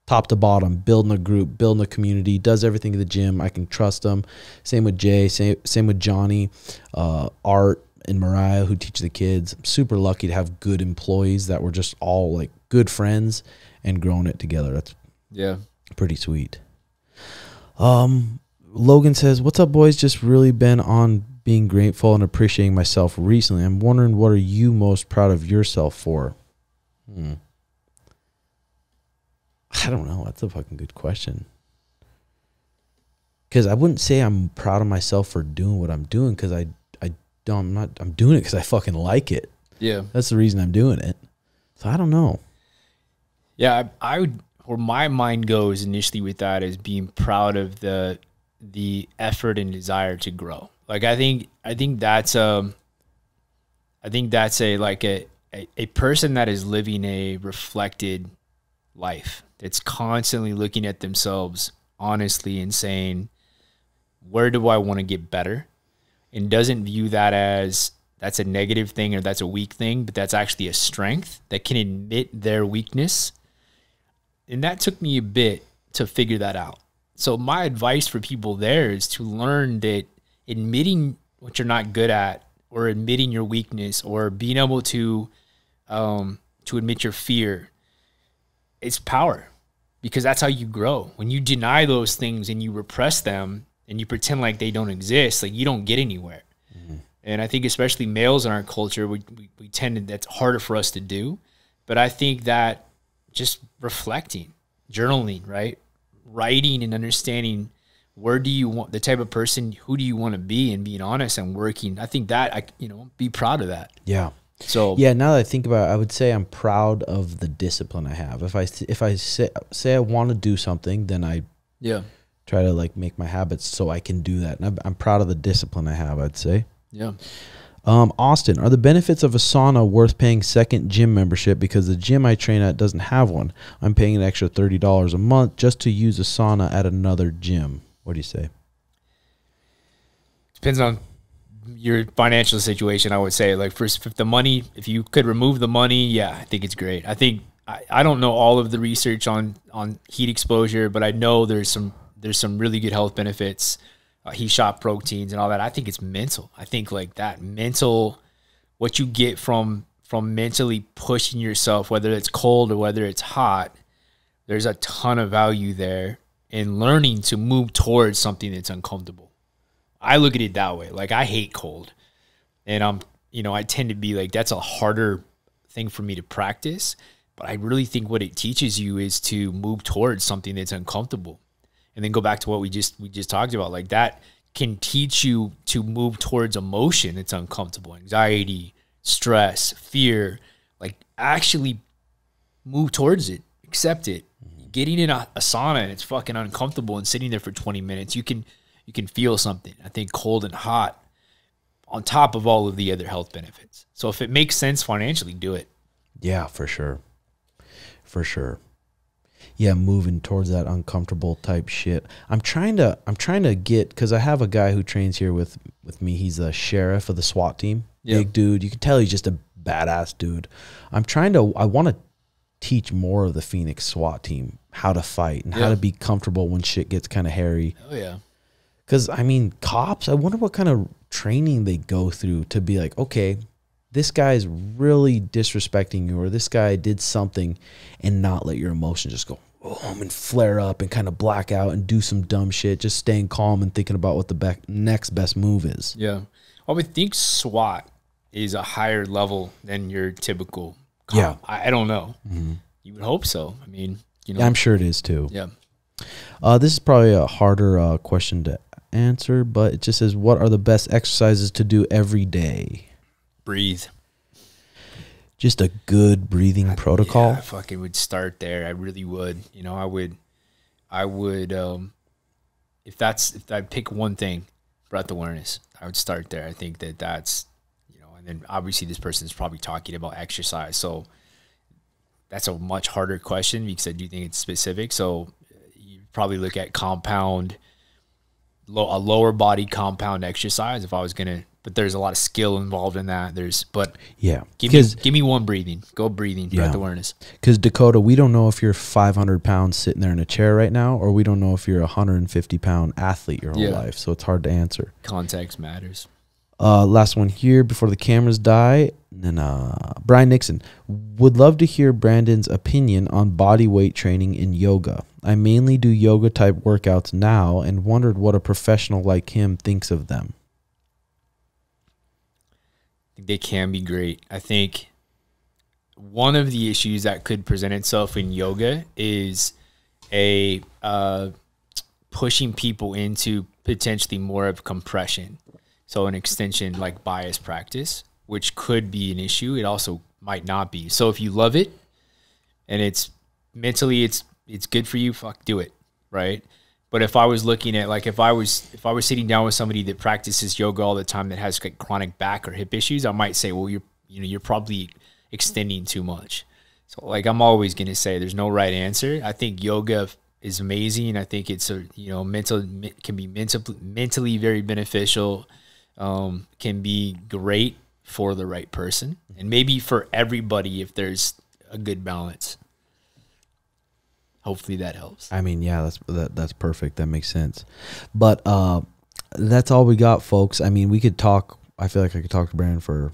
top to bottom, building a group, building a community, does everything at the gym. I can trust them. Same with Jay, same, same with Johnny, uh, Art, and Mariah who teach the kids. I'm super lucky to have good employees that were just all like good friends and growing it together. That's Yeah. pretty sweet. Um, Logan says, "What's up, boys? Just really been on being grateful and appreciating myself recently. I'm wondering what are you most proud of yourself for?" Hmm. I don't know. That's a fucking good question. Because I wouldn't say I'm proud of myself for doing what I'm doing. Because I, I don't. I'm not. I'm doing it because I fucking like it. Yeah. That's the reason I'm doing it. So I don't know. Yeah, I, I would. Where my mind goes initially with that is being proud of the the effort and desire to grow. Like I think I think that's um I think that's a like a a, a person that is living a reflected life that's constantly looking at themselves honestly and saying where do I want to get better and doesn't view that as that's a negative thing or that's a weak thing, but that's actually a strength that can admit their weakness. And that took me a bit to figure that out. So my advice for people there is to learn that admitting what you're not good at or admitting your weakness or being able to um, to admit your fear it's power. Because that's how you grow. When you deny those things and you repress them and you pretend like they don't exist like you don't get anywhere. And i think especially males in our culture we, we, we tend to that's harder for us to do. But i think that just reflecting journaling right writing and understanding where do you want the type of person who do you want to be and being honest and working i think that i you know be proud of that Yeah. so Yeah, now that I think about it, I would say I'm proud of the discipline I have. If I if I say, say I want to do something, then I yeah try to like make my habits so I can do that. And I'm, I'm proud of the discipline I have, I'd say. yeah Um, Austin, are the benefits of a sauna worth paying second gym membership because the gym I train at doesn't have one? I'm paying an extra thirty dollars a month just to use a sauna at another gym. What do you say? depends on your financial situation i would say like first if the money if you could remove the money yeah i think it's great i think I don't know all of the research on on heat exposure but i know there's some there's some really good health benefits uh, heat shock proteins and all that. I think it's mental. I think like that mental what you get from from mentally pushing yourself whether it's cold or whether it's hot there's a ton of value there in learning to move towards something that's uncomfortable. I look at it that way. Like I hate cold, and I'm, you know, I tend to be like that's a harder thing for me to practice. But I really think what it teaches you is to move towards something that's uncomfortable, and then go back to what we just we just talked about. Like that can teach you to move towards emotion it's uncomfortable, anxiety, stress, fear. Like actually move towards it, accept it. Mm-hmm. Getting in a, a sauna and it's fucking uncomfortable and sitting there for 20 minutes, you can you can feel something. I think cold and hot on top of all of the other health benefits. So if it makes sense financially, do it. Yeah, for sure. For sure. Yeah, moving towards that uncomfortable type shit. I'm trying to I'm trying to get cuz I have a guy who trains here with with me. He's a sheriff of the SWAT team. Yeah. Big dude. You can tell he's just a badass dude. I'm trying to I want to teach more of the Phoenix SWAT team how to fight and how to be comfortable when shit gets kind of hairy. Oh yeah. Because I mean, cops. I wonder what kind of training they go through to be like, okay, this guy is really disrespecting you, or this guy did something, and not let your emotions just go boom and flare up and kind of black out and do some dumb shit. Just staying calm and thinking about what the bec next best move is. Yeah. I would think SWAT is a higher level than your typical cop. Yeah. I, I don't know. You would hope so. I mean, you know. I'm sure it is too. yeah. Uh, this is probably a harder uh, question to answer, but it just says, "What are the best exercises to do every day?" Breathe. Just a good breathing protocol. Yeah, I fucking would start there. I really would. You know, I would, I would, um, if that's, if I pick one thing, breath awareness, I would start there. I think that that's, you know, and then obviously this person is probably talking about exercise. So that's a much harder question because I do think it's specific. So you probably look at compound, low, a lower body compound exercise if I was going to, but there's a lot of skill involved in that. There's, but Yeah, Give me, give me one breathing. Go breathing. Breath Yeah. awareness. Because Dakota, we don't know if you're 500 pounds sitting there in a chair right now, or we don't know if you're a 150 pound athlete your whole Yeah. life. So it's hard to answer. Context matters. Uh, last one here before the cameras die. And then uh, Brian Nixon would love to hear Brandon's opinion on body weight training in yoga. I mainly do yoga type workouts now, and wondered what a professional like him thinks of them. They can be great. I think one of the issues that could present itself in yoga is a uh, pushing people into potentially more of compression. So an extension like bias practice. which could be an issue. It also might not be. So if you love it and it's mentally it's it's good for you, fuck do it, right? But if I was looking at like if I was if I was sitting down with somebody that practices yoga all the time that has like chronic back or hip issues, I might say, well, you're you know you're probably extending too much. So like I'm always gonna say, there's no right answer. I think yoga is amazing. I think it's a you know mental can be mental mentally very beneficial. Um, can be great for the right person and maybe for everybody if there's a good balance. Hopefully that helps. I mean, yeah, that's that, that's perfect. That makes sense. But uh, that's all we got, folks. I mean, we could talk. I feel like I could talk to Brandon for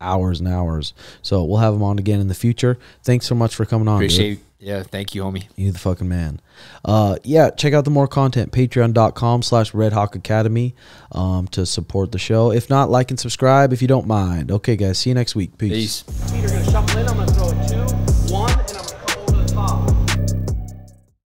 hours and hours. So we'll have him on again in the future. Thanks so much for coming on. dude. Appreciate yeah, thank you, homie. You the fucking man. Uh, yeah, check out the more content. Patreon.com slash Red Hawk Academy um, to support the show. If not, like and subscribe if you don't mind. Okay, guys. See you next week. Peace. Peace.